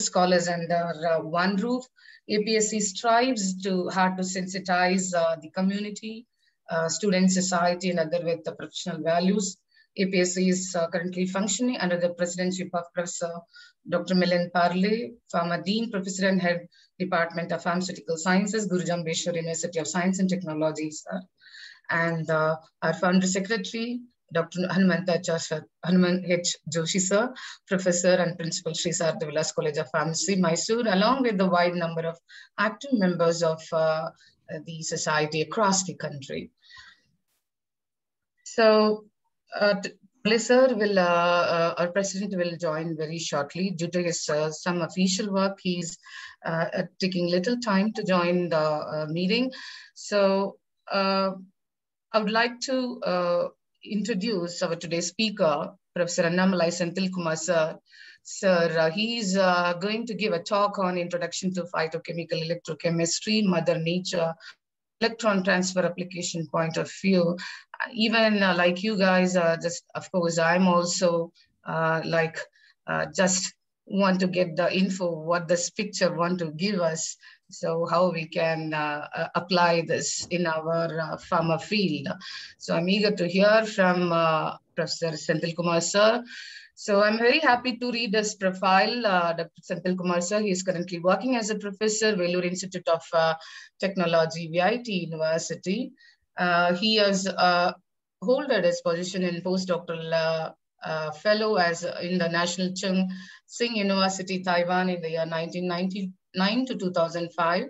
scholars under one roof. APSE strives to hard to sensitize uh, the community, uh, student society, and other with the professional values. APSE is uh, currently functioning under the presidency of Professor Dr. Milind Parle, former Dean, Professor and Head Department of Pharmaceutical Sciences, Guru Jambheshwar University of Science and Technology, sir. And uh, our founder secretary, Dr. Hanumantacharya Hanuman H. Joshi, sir, Professor and Principal Sri Sarada Vilas College of Pharmacy, Mysore, along with the wide number of active members of uh, the society across the country. So, uh, will, uh, uh, our president will join very shortly due to his uh, some official work. He's uh, uh, taking little time to join the uh, meeting. So I would like to introduce our today's speaker, Professor Annamalai Senthil Kumar sir. Sir, uh, he's uh, going to give a talk on introduction to phytochemical electrochemistry, mother nature, electron transfer application point of view. Even uh, like you guys, uh, just of course, I'm also uh, like uh, just want to get the info what this picture want to give us so how we can uh, uh, apply this in our uh, pharma field. So i'm eager to hear from uh, professor senthil kumar sir. So i'm very happy to read his profile uh, dr senthil kumar sir. He is currently working as a professor Vellore institute of uh, technology vit university. He has uh, holded his position in postdoctoral uh, fellow as in the National Chung Hsing University, Taiwan in the year 1999 to 2005,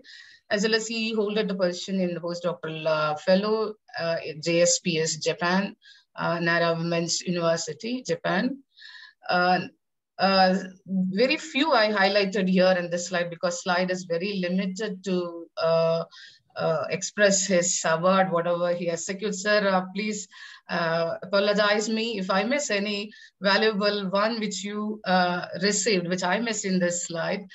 as well as he holded the position in the postdoctoral uh, fellow uh, at JSPS, Japan, uh, Nara Women's University, Japan. Uh, uh, very few I highlighted here in this slide because slide is very limited to uh, uh, express his award, whatever he has secured. Sir, uh, please uh, apologize me if I miss any valuable one which you received, which I missed in this slide.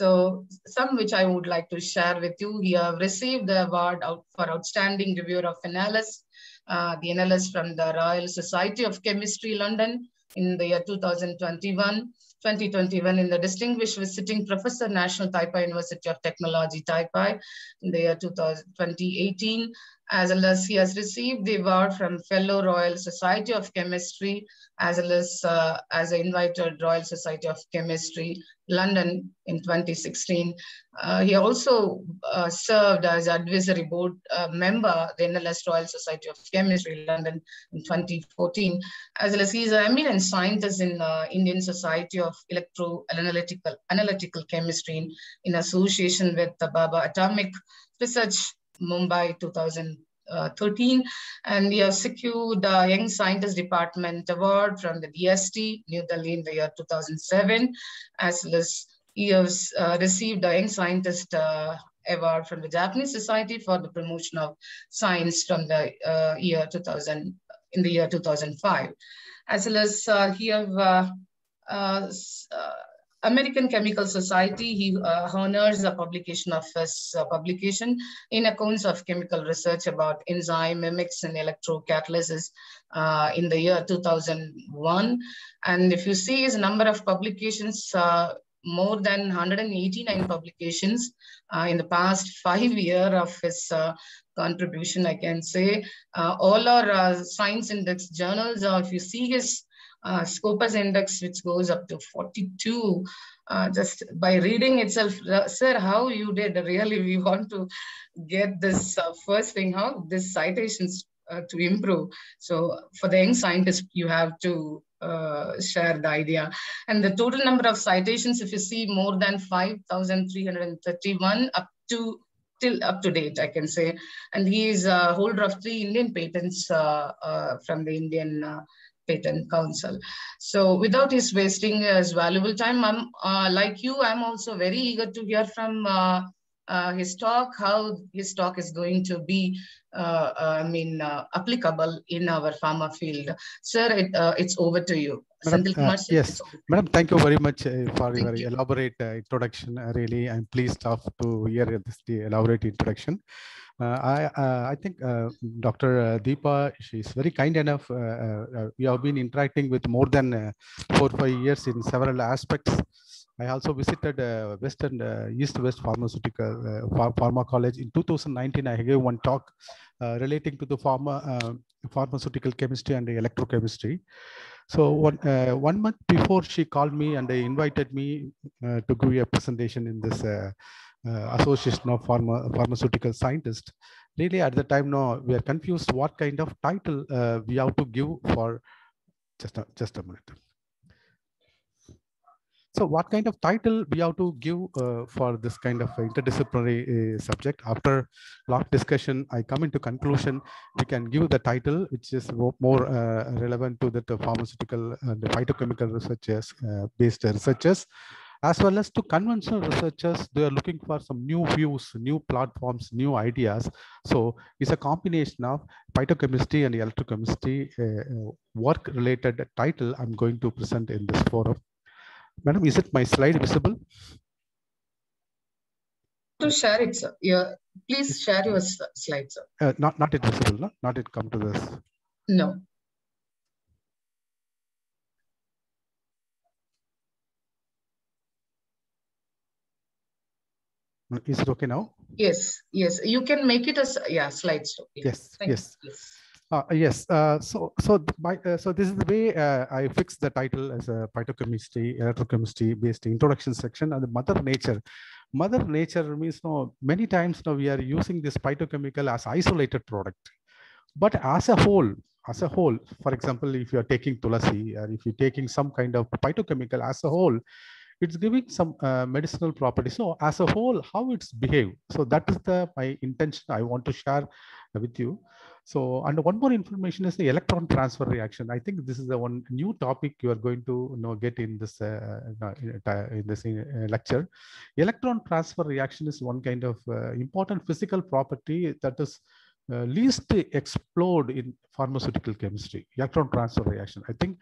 So some which I would like to share with you. You have received the award out for Outstanding Reviewer of Analysis, uh, the analyst from the Royal Society of Chemistry, London in the year 2021. 2021 in the Distinguished Visiting Professor, National Taipei University of Technology, Taipei in the year 2018, as well as he has received the award from Fellow Royal Society of Chemistry, as well as uh, as an invited Royal Society of Chemistry, London in 2016. Uh, he also uh, served as advisory board uh, member, the NLS Royal Society of Chemistry, London in 2014, as well as he's an eminent scientist in uh, Indian Society of Electroanalytical Analytical Chemistry in, in association with the Bhabha Atomic Research Mumbai 2013, and we have secured the Young Scientist Department Award from the DST, New Delhi in the year 2007, as well as he has uh, received the Young Scientist uh, Award from the Japanese Society for the promotion of science from the uh, year 2000, in the year 2005, as well as uh, he have uh, uh, American Chemical Society, he uh, honors the publication of his uh, publication in accounts of chemical research about enzyme mimics and electrocatalysis uh, in the year 2001. And if you see his number of publications, more than 189 publications uh, in the past five years of his uh, contribution, I can say. Uh, all our science index journals, or if you see his uh, Scopus index, which goes up to 42. Uh, just by reading itself, sir, how you did, really, we want to get this uh, first thing, how this citations uh, to improve. So for the young scientist, you have to uh, share the idea. And the total number of citations, if you see more than 5,331 up to till up to date, I can say. And he is a holder of three Indian patents uh, uh, from the Indian uh, Patent Council. So without his wasting his valuable time, I'm uh, like you, I'm also very eager to hear from uh, uh, his talk, how his talk is going to be, uh, uh, I mean, uh, applicable in our pharma field. Sir, it, it's over to you. Madam, yes, Madam, thank you very much for your you. elaborate introduction. really, I'm pleased to hear this the elaborate introduction. Uh, I uh, I think uh, Dr. Deepa, she's very kind enough. we have been interacting with more than four five years in several aspects. I also visited uh, Western uh, East West Pharmaceutical uh, Pharma College in 2019. I gave one talk relating to the pharma pharmaceutical chemistry and electrochemistry. So one one month before she called me and they invited me to give a presentation in this Association of Pharma Pharmaceutical Scientists. Really, at the time, no, we are confused what kind of title we have to give for. Just a, just a minute. So what kind of title we have to give uh, for this kind of interdisciplinary uh, subject? After lot discussion, I come into conclusion, we can give the title, which is more uh, relevant to the pharmaceutical and the phytochemical researchers, uh, based researchers, as well as to conventional researchers, they are looking for some new views, new platforms, new ideas. So it's a combination of phytochemistry and electrochemistry uh, uh work-related title I'm going to present in this forum. Madam, is it my slide visible? To share it, sir. Yeah, please share your slide, sir. Uh, not, not it visible, no? Not it come to this. No. Is it okay now? Yes, yes. You can make it as yeah slides. Yes, yes. yes. Uh, yes. Uh, so so my, uh, so this is the way uh, I fixed the title as a phytochemistry, electrochemistry based introduction section and the mother nature. Mother nature means no many times now we are using this phytochemical as isolated product, but as a whole, as a whole, for example, if you are taking tulasi or if you're taking some kind of phytochemical as a whole, it's giving some uh, medicinal properties. So as a whole, how it's behave. So that is the my intention I want to share with you. So, and one more information is the electron transfer reaction. I think this is the one new topic you are going to you know, get in this uh, in this uh, lecture. Electron transfer reaction is one kind of uh, important physical property that is uh, least explored in pharmaceutical chemistry. Electron transfer reaction. I think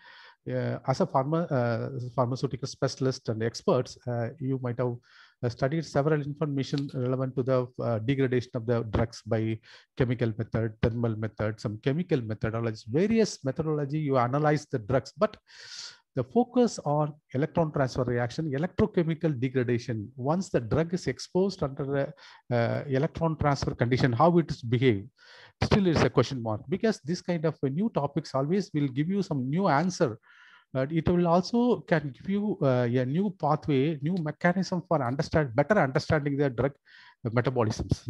uh, as a pharma, uh, pharmaceutical specialist and experts, you might have uh, studied several information relevant to the uh, degradation of the drugs by chemical method, thermal method, some chemical methodologies, various methodology, you analyze the drugs, but the focus on electron transfer reaction, electrochemical degradation, once the drug is exposed under the uh, electron transfer condition, how it is behave, still is a question mark because this kind of new topics always will give you some new answer but it will also can give you uh, a new pathway, new mechanism for understand better understanding the drug metabolisms.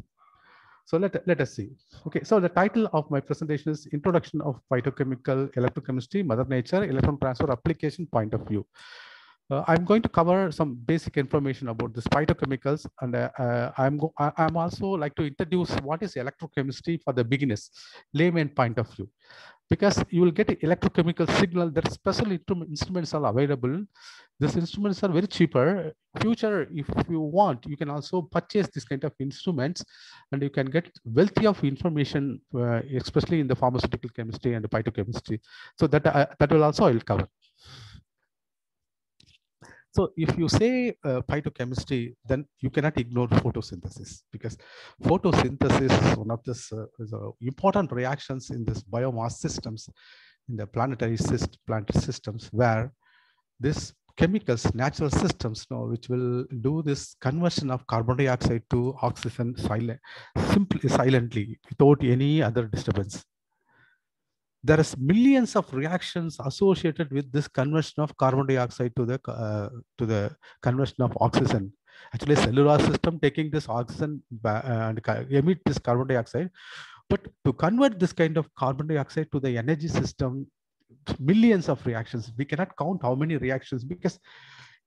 So let, let us see. Okay, so the title of my presentation is Introduction of Phytochemical Electrochemistry, Mother Nature, Electron Transfer Application Point of View. Uh, I'm going to cover some basic information about the phytochemicals, and uh, uh, I'm I'm also like to introduce what is electrochemistry for the beginners, layman point of view because you will get electrochemical signal that special instruments are available. These instruments are very cheaper. Future, if you want, you can also purchase this kind of instruments and you can get wealthy of information, uh, especially in the pharmaceutical chemistry and the phytochemistry. So that, uh, that will also I will cover. So if you say uh, phytochemistry, then you cannot ignore photosynthesis because photosynthesis is one of the uh, important reactions in this biomass systems, in the planetary syst planetary systems, where this chemicals, natural systems, know, which will do this conversion of carbon dioxide to oxygen silent, simply silently without any other disturbance there is millions of reactions associated with this conversion of carbon dioxide to the uh, to the conversion of oxygen. Actually cellular system taking this oxygen and emit this carbon dioxide. But to convert this kind of carbon dioxide to the energy system millions of reactions. We cannot count how many reactions because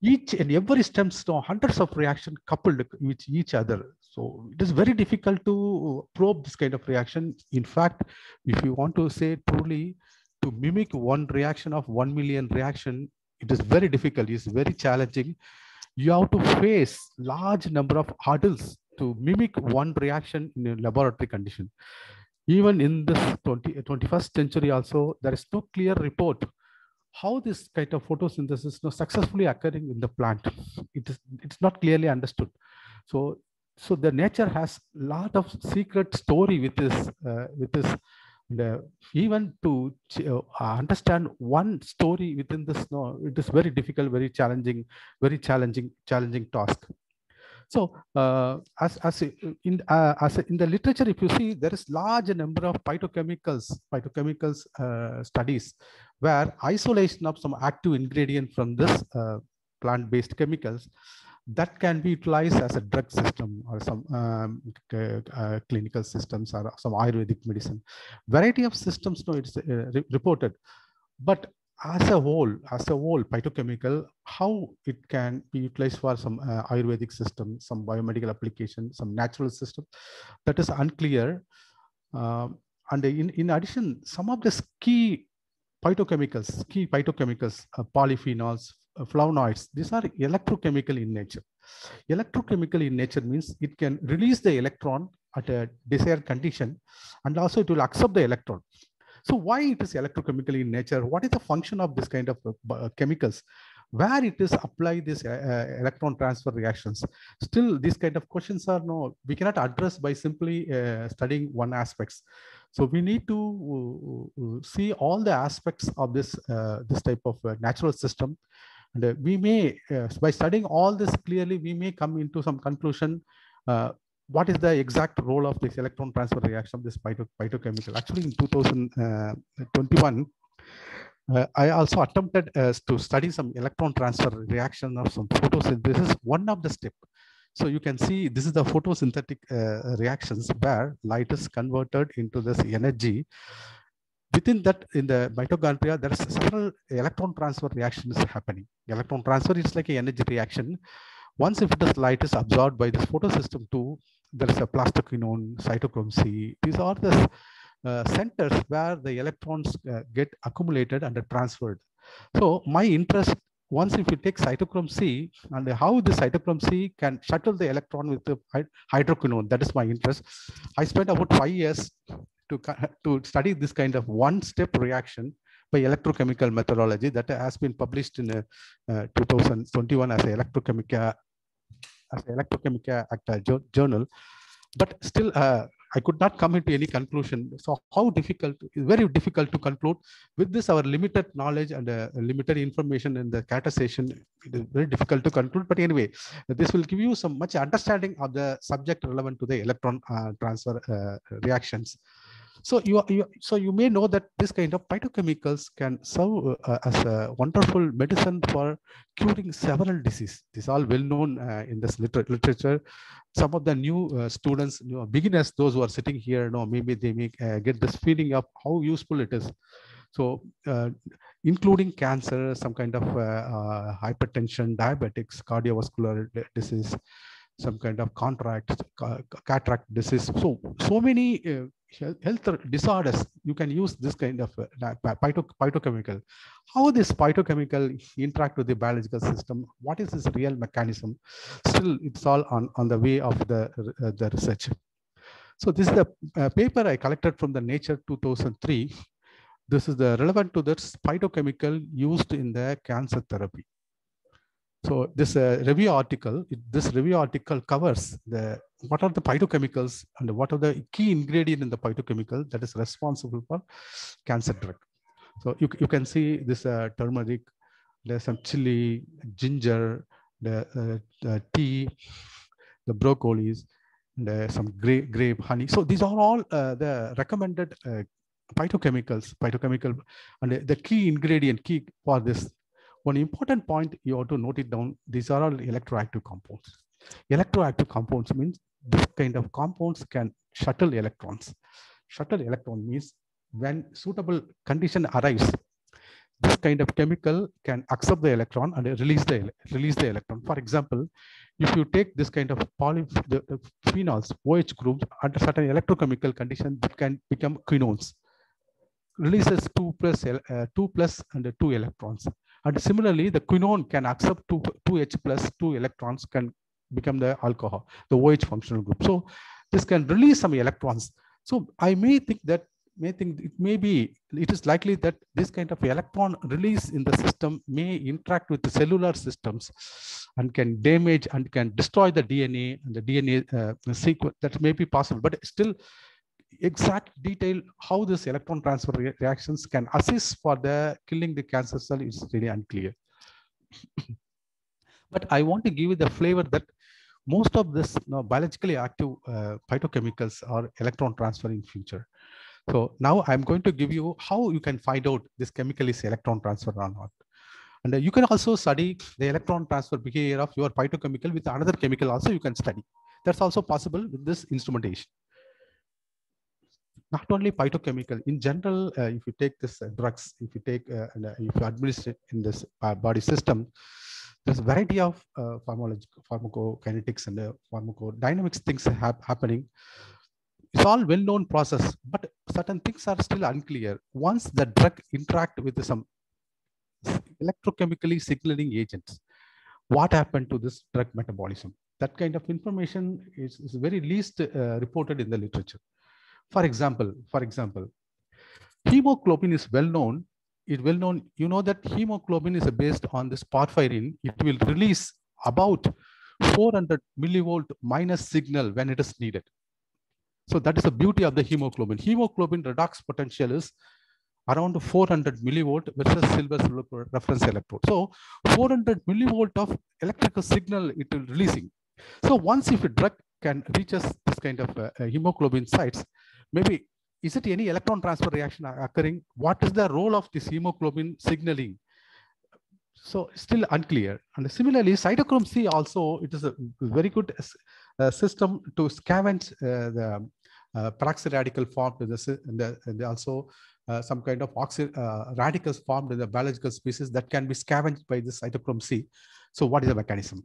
each and every stems to hundreds of reactions coupled with each other. So it is very difficult to probe this kind of reaction. In fact, if you want to say truly to mimic one reaction of 1 million reaction, it is very difficult. It's very challenging. You have to face large number of hurdles to mimic one reaction in a laboratory condition. Even in this 20, 21st century also, there is no clear report how this kind of photosynthesis is successfully occurring in the plant it is it's not clearly understood so so the nature has a lot of secret story with this uh, with this uh, even to uh, understand one story within this, no, it is very difficult, very challenging, very challenging, challenging task. So uh, as, as in uh, as in the literature, if you see, there is large number of phytochemicals, phytochemicals uh, studies where isolation of some active ingredient from this uh, plant-based chemicals that can be utilized as a drug system or some um, uh, clinical systems or some Ayurvedic medicine. Variety of systems, no, it's uh, re reported, but as a whole, as a whole, phytochemical, how it can be utilized for some uh, Ayurvedic system, some biomedical application, some natural system, that is unclear. Um, and in, in addition, some of the key phytochemicals, key phytochemicals, uh, polyphenols, uh, flavonoids, these are electrochemical in nature. Electrochemical in nature means it can release the electron at a desired condition and also it will accept the electron. So why it is electrochemical in nature? What is the function of this kind of uh, chemicals? Where it is apply this uh, uh, electron transfer reactions? Still, these kind of questions are no, we cannot address by simply uh, studying one aspects. So we need to uh, uh, see all the aspects of this this type of natural system. And we may, by studying all this clearly, we may come into some conclusion what is the exact role of this electron transfer reaction, of this phyto, phytochemical? Actually, in 2021, uh, I also attempted uh, to study some electron transfer reaction of some photosynthesis, This is one of the step. So you can see this is the photosynthetic uh, reactions where light is converted into this energy. Within that, in the mitochondria, there is several electron transfer reactions happening. Electron transfer is like an energy reaction. Once if this light is absorbed by this photosystem 2, there is a plastoquinone, cytochrome C. These are the uh, centers where the electrons uh, get accumulated and are transferred. So my interest, once if you take cytochrome C and how the cytochrome C can shuttle the electron with the hydroquinone, that is my interest. I spent about five years to, to study this kind of one-step reaction by electrochemical methodology that has been published in uh, uh 2021 as electrochemical as Electrochimica Acta journal, but still uh, I could not come into any conclusion. So how difficult, is very difficult to conclude with this, our limited knowledge and uh, limited information in the characterization, it is very difficult to conclude. But anyway, this will give you some much understanding of the subject relevant to the electron uh, transfer uh, reactions. So you, you, so you may know that this kind of phytochemicals can serve uh, as a wonderful medicine for curing several diseases. This is all well known uh, in this liter literature. Some of the new uh, students, you know, beginners, those who are sitting here, you know, maybe they may uh, get this feeling of how useful it is. So uh, including cancer, some kind of uh, hypertension, diabetics, cardiovascular disease, some kind of contract, cataract disease. So, so many uh, health disorders, you can use this kind of uh, phyto, phytochemical. How this phytochemical interact with the biological system? What is this real mechanism? Still, it's all on, on the way of the, uh, the research. So this is the uh, paper I collected from the Nature 2003. This is the relevant to this phytochemical used in the cancer therapy. So this uh, review article, it, this review article covers the what are the phytochemicals and what are the key ingredient in the phytochemical that is responsible for cancer drug. So you, you can see this uh, turmeric, there's some chili, ginger, the, uh, the tea, the broccolis, and uh, some grape, grape honey. So these are all uh, the recommended uh, phytochemicals, phytochemical, and the key ingredient, key for this one important point you ought to note it down, these are all electroactive compounds. Electroactive compounds means this kind of compounds can shuttle electrons. Shuttle electron means when suitable condition arrives, this kind of chemical can accept the electron and release the release the electron. For example, if you take this kind of polyphenols, OH groups under certain electrochemical condition, that can become quinones. Releases two plus uh, two plus and two electrons. And similarly, the quinone can accept two, 2H plus two electrons can become the alcohol, the OH functional group. So this can release some electrons. So I may think that may think it may be it is likely that this kind of electron release in the system may interact with the cellular systems and can damage and can destroy the DNA and the DNA uh, sequence that may be possible but still exact detail how this electron transfer re reactions can assist for the killing the cancer cell is really unclear. but I want to give you the flavor that most of this you know, biologically active uh, phytochemicals are electron transfer in future. So now I'm going to give you how you can find out this chemical is electron transfer or not. And uh, you can also study the electron transfer behavior of your phytochemical with another chemical also you can study. That's also possible with this instrumentation. Not only phytochemical, in general, uh, if you take this uh, drugs, if you take, uh, uh, if you administer it in this body system, there's a variety of uh, pharmacokinetics and uh, pharmacodynamics things hap happening. It's all well-known process, but certain things are still unclear. Once the drug interact with some electrochemically signaling agents, what happened to this drug metabolism? That kind of information is, is very least uh, reported in the literature. For example, for example, hemoglobin is well known it's well known, you know that hemoglobin is based on this porphyrin. It will release about 400 millivolt minus signal when it is needed. So that is the beauty of the hemoglobin. Hemoglobin redox potential is around 400 millivolt versus silver reference electrode. So 400 millivolt of electrical signal it will releasing. So once if a drug can reach us this kind of uh, hemoglobin sites, maybe is it any electron transfer reaction occurring? What is the role of this hemoglobin signaling? So still unclear. And similarly, cytochrome C also, it is a very good uh, system to scavenge uh, the uh, radical formed in the, in the, in the also uh, some kind of oxy, uh, radicals formed in the biological species that can be scavenged by the cytochrome C. So what is the mechanism?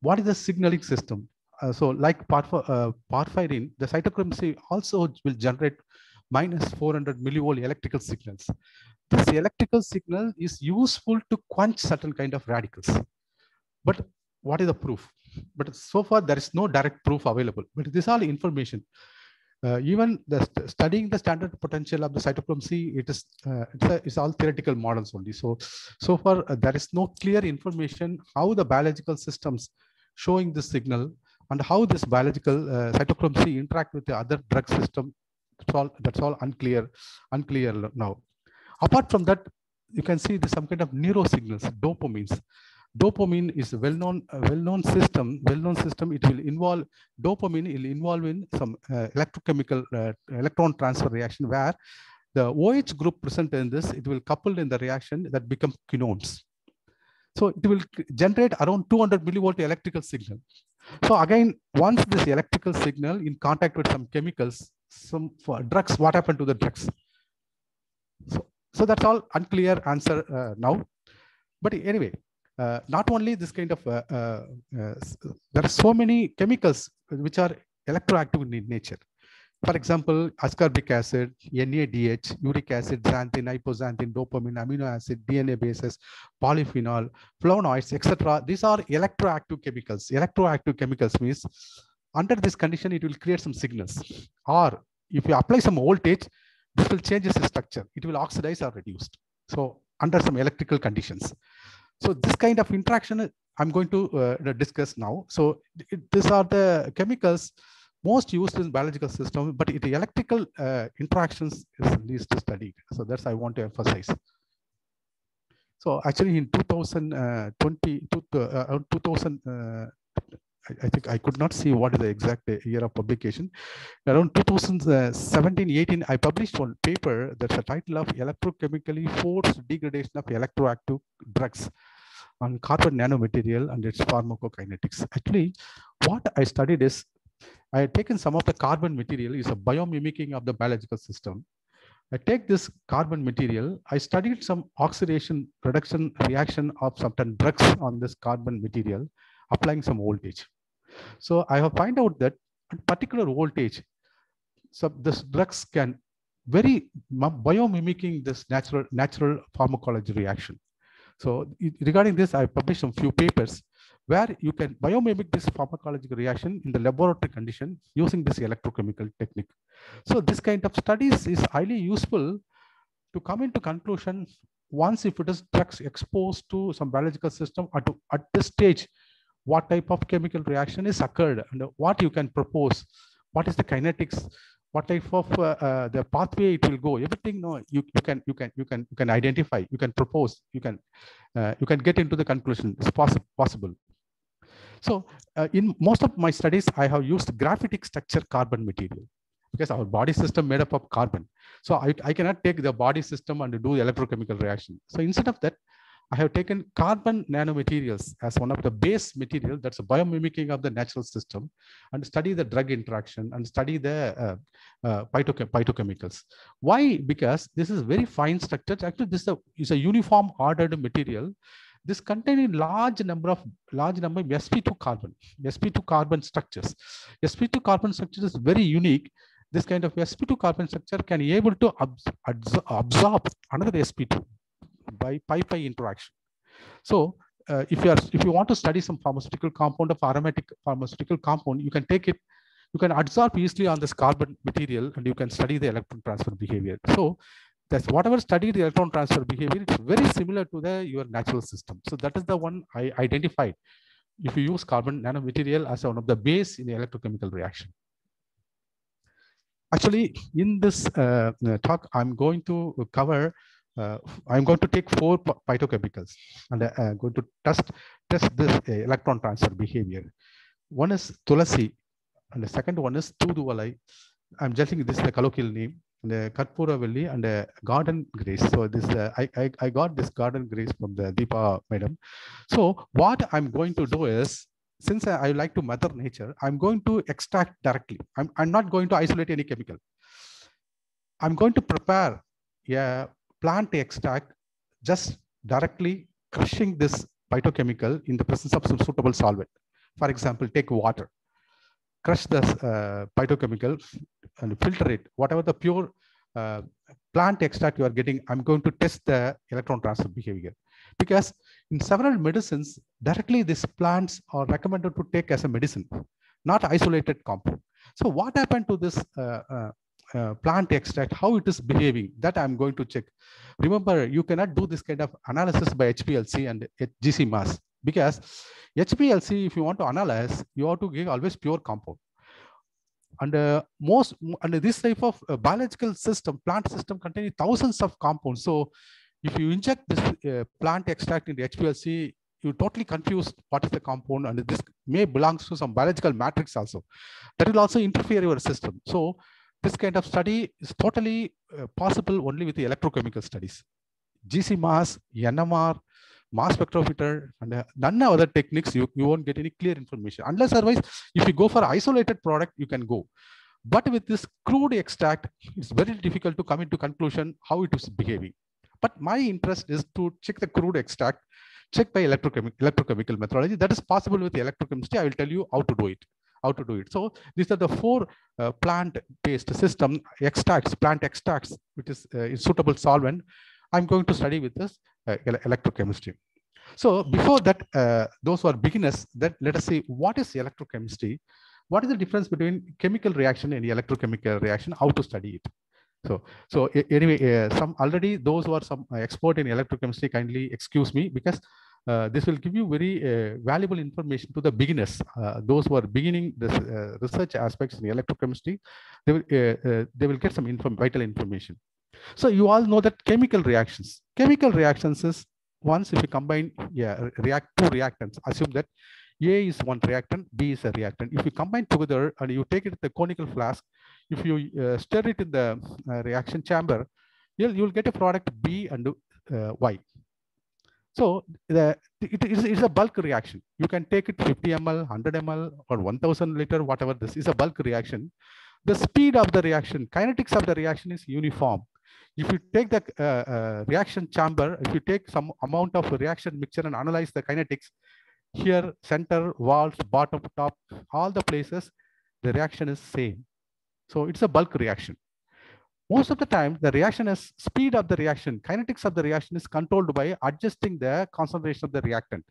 What is the signaling system? Uh, so like uh, porphyrin, the cytochrome C also will generate minus 400 millivolt electrical signals. This electrical signal is useful to quench certain kind of radicals. But what is the proof? But so far there is no direct proof available. But this all information. Uh, even the st studying the standard potential of the cytochrome C, it is uh, it's, a, it's, all theoretical models only. So so far uh, there is no clear information how the biological systems showing this signal and how this biological uh, cytochrome C interact with the other drug system. That's all, that's all unclear, unclear now. Apart from that, you can see some kind of neuro signals, dopamines. Dopamine is a well-known, well-known system. Well-known system. It will involve dopamine. Will involve in some uh, electrochemical uh, electron transfer reaction where the OH group present in this, it will coupled in the reaction that become quinones. So it will generate around 200 millivolt electrical signal. So again, once this electrical signal in contact with some chemicals, some for drugs, what happened to the drugs? So, so that's all unclear answer uh, now. But anyway, uh, not only this kind of, uh, uh, uh there are so many chemicals which are electroactive in nature. For example, ascorbic acid, NADH, uric acid, xanthine, hypoxanthine, dopamine, amino acid, DNA bases, polyphenol, flavonoids, etc. These are electroactive chemicals. Electroactive chemicals means under this condition, it will create some signals. Or if you apply some voltage, this will change its structure. It will oxidize or reduce. So under some electrical conditions. So this kind of interaction I'm going to uh, discuss now. So these are the chemicals most used in biological system, but the electrical uh, interactions is least studied. So that's I want to emphasize. So actually in 2020, uh, uh 2000, uh, I think I could not see what is the exact year of publication. Around 2017-18, I published one paper that's a title of Electrochemically Forced Degradation of Electroactive Drugs on carbon nanomaterial and its pharmacokinetics. Actually, what I studied is I had taken some of the carbon material, it's a biomimicking of the biological system. I take this carbon material, I studied some oxidation production reaction of certain drugs on this carbon material, applying some voltage. So I have find out that at particular voltage, so this drugs can very biomimicking this natural natural pharmacology reaction. So regarding this, I published some few papers where you can biomimic this pharmacological reaction in the laboratory condition using this electrochemical technique. So this kind of studies is highly useful to come into conclusion once if it is drugs exposed to some biological system at, at this stage, what type of chemical reaction is occurred and what you can propose, what is the kinetics, what type of uh, uh, the pathway it will go, everything. No, you, you can you can you can you can identify, you can propose, you can uh, you can get into the conclusion. It's possible possible. So uh, in most of my studies, I have used graphitic structure carbon material because our body system made up of carbon. So I, I cannot take the body system and do the electrochemical reaction. So instead of that, I have taken carbon nanomaterials as one of the base material that's a biomimicking of the natural system and study the drug interaction and study the uh, uh, phytochem phytochemicals. Why? Because this is very fine structured. Actually, this is a, is a uniform ordered material. This containing large number of large number of sp2 carbon, sp2 carbon structures. sp2 carbon structure is very unique. This kind of sp2 carbon structure can be able to absorb, absorb another sp2 by pi-pi interaction. So uh, if you are if you want to study some pharmaceutical compound of aromatic pharmaceutical compound, you can take it, you can absorb easily on this carbon material and you can study the electron transfer behavior. So that's whatever study the electron transfer behavior, it's very similar to the your natural system. So that is the one I identified. If you use carbon nanomaterial as one of the base in the electrochemical reaction. Actually, in this uh, talk, I'm going to cover uh, I'm going to take four phytochemicals and uh, I'm going to test, test this uh, electron transfer behavior. One is Tulasi and the second one is Tuduvalai. I'm judging this is the colloquial name, the Karpuravalli and the garden grace. So this uh, I, I, I got this garden grace from the Deepa madam. So what I'm going to do is since I, I like to mother nature, I'm going to extract directly. I'm, I'm not going to isolate any chemical. I'm going to prepare yeah plant extract just directly crushing this phytochemical in the presence of some suitable solvent. For example, take water, crush the uh, phytochemical and filter it. Whatever the pure uh, plant extract you are getting, I'm going to test the electron transfer behavior. Because in several medicines, directly these plants are recommended to take as a medicine, not isolated compound. So what happened to this uh, uh uh, plant extract, how it is behaving, that I'm going to check. Remember, you cannot do this kind of analysis by HPLC and GC mass because HPLC, if you want to analyze, you have to give always pure compound. And uh, most, and this type of uh, biological system, plant system containing thousands of compounds. So if you inject this uh, plant extract into HPLC, you totally confuse what is the compound and this may belongs to some biological matrix also. That will also interfere your system. So this kind of study is totally uh, possible only with the electrochemical studies. GC mass, NMR, mass spectrometer, and uh, none of other techniques, you, you won't get any clear information. Unless otherwise, if you go for isolated product, you can go. But with this crude extract, it's very difficult to come into conclusion how it is behaving. But my interest is to check the crude extract, check by electrochemical, electrochemical methodology. That is possible with electrochemistry. I will tell you how to do it how to do it. So these are the four uh, plant-based system extracts, plant extracts, which is uh, suitable solvent. I'm going to study with this uh, electrochemistry. So before that, uh, those who are beginners, that let us see what is electrochemistry. What is the difference between chemical reaction and electrochemical reaction? How to study it? So, so anyway, uh, some already those who are some uh, expert in electrochemistry kindly excuse me because uh, this will give you very uh, valuable information to the beginners, uh, those who are beginning this research aspects in electrochemistry, they will, they will get some inform vital information. So you all know that chemical reactions, chemical reactions is once if you combine yeah, react two reactants, assume that A is one reactant, B is a reactant. If you combine together and you take it to the conical flask, if you uh, stir it in the uh, reaction chamber, you'll, you'll get a product B and uh, Y. So the, it is it's a bulk reaction. You can take it 50 ml, 100 ml, or 1000 liter, whatever this is a bulk reaction. The speed of the reaction, kinetics of the reaction is uniform. If you take the uh, uh, reaction chamber, if you take some amount of reaction mixture and analyze the kinetics, here, center, walls, bottom, top, all the places, the reaction is same. So it's a bulk reaction. Most of the time the reaction is speed of the reaction kinetics of the reaction is controlled by adjusting the concentration of the reactant.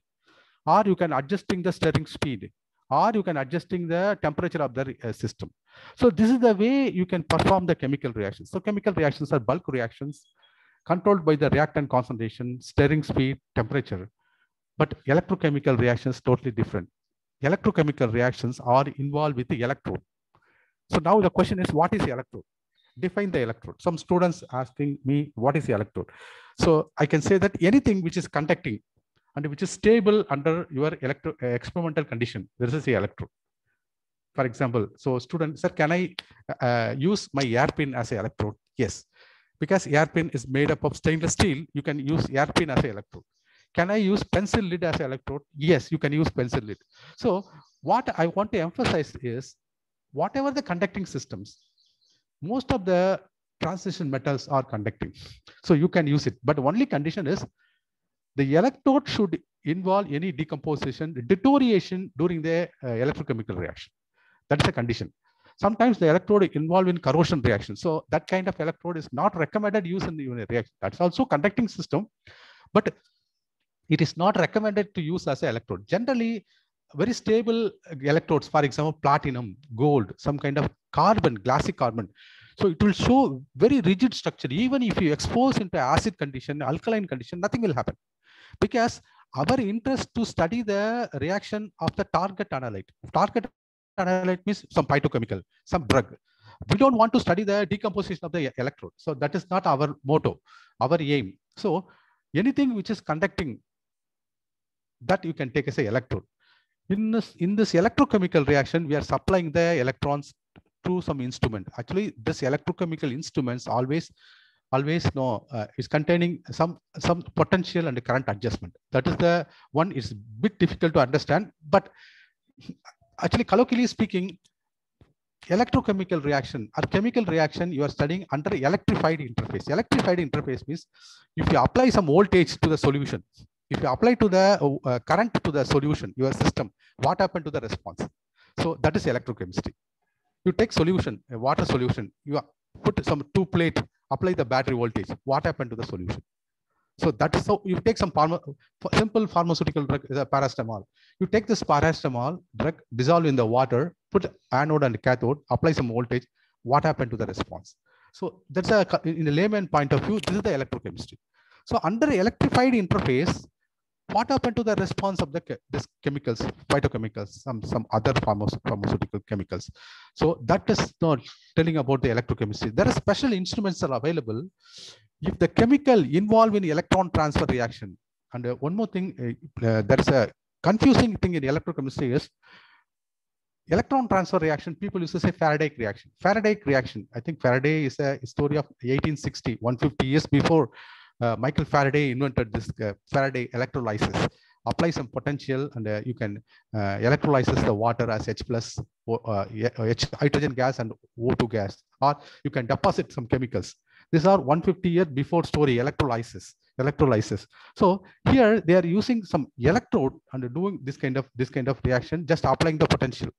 Or you can adjusting the stirring speed or you can adjusting the temperature of the uh, system so this is the way you can perform the chemical reactions so chemical reactions are bulk reactions controlled by the reactant concentration stirring speed temperature but electrochemical reactions totally different electrochemical reactions are involved with the electrode So now the question is, what is the electrode? Define the electrode. Some students asking me, what is the electrode? So I can say that anything which is conducting and which is stable under your electro uh, experimental condition, this is the electrode. For example, so student, sir, can I uh, use my hairpin as an electrode? Yes, because hairpin is made up of stainless steel, you can use hairpin as an electrode. Can I use pencil lid as an electrode? Yes, you can use pencil lid. So what I want to emphasize is whatever the conducting systems, most of the transition metals are conducting. So you can use it. But only condition is the electrode should involve any decomposition, deterioration during the uh, electrochemical reaction. That's a condition. Sometimes the electrode involved in corrosion reaction. So that kind of electrode is not recommended use in the unit reaction. That's also conducting system, but it is not recommended to use as an electrode. Generally, very stable electrodes, for example, platinum, gold, some kind of carbon, glassy carbon. So it will show very rigid structure. Even if you expose into acid condition, alkaline condition, nothing will happen. Because our interest to study the reaction of the target analyte. Target analyte means some phytochemical, some drug. We don't want to study the decomposition of the electrode. So that is not our motto, our aim. So anything which is conducting that you can take as a electrode. In this, in this electrochemical reaction, we are supplying the electrons to some instrument. Actually, this electrochemical instruments always always know uh, is containing some some potential and current adjustment. That is the one is bit difficult to understand, but actually colloquially speaking, electrochemical reaction or chemical reaction you are studying under electrified interface. Electrified interface means if you apply some voltage to the solution, if you apply to the uh, current to the solution, your system, what happened to the response? So that is electrochemistry. You take solution, a water solution, you put some two plate, apply the battery voltage. What happened to the solution? So that is how you take some pharma, simple pharmaceutical drug, the paracetamol. You take this paracetamol drug, dissolve in the water, put anode and cathode, apply some voltage. What happened to the response? So that's a in a layman point of view, this is the electrochemistry. So under electrified interface, what happened to the response of the this chemicals, phytochemicals, some some other pharmaceutical chemicals. So that is not telling about the electrochemistry. There are special instruments that are available. If the chemical involved in electron transfer reaction, and uh, one more thing, uh, uh, there is a confusing thing in electrochemistry is electron transfer reaction. People used to say Faraday reaction. Faraday reaction. I think Faraday is a story of 1860, 150 years before Michael Faraday invented this uh, Faraday electrolysis. Apply some potential and uh, you can electrolysis the water as H plus H hydrogen gas and O2 gas, or you can deposit some chemicals. These are 150 years before story electrolysis electrolysis. So here they are using some electrode and doing this kind of this kind of reaction, just applying the potential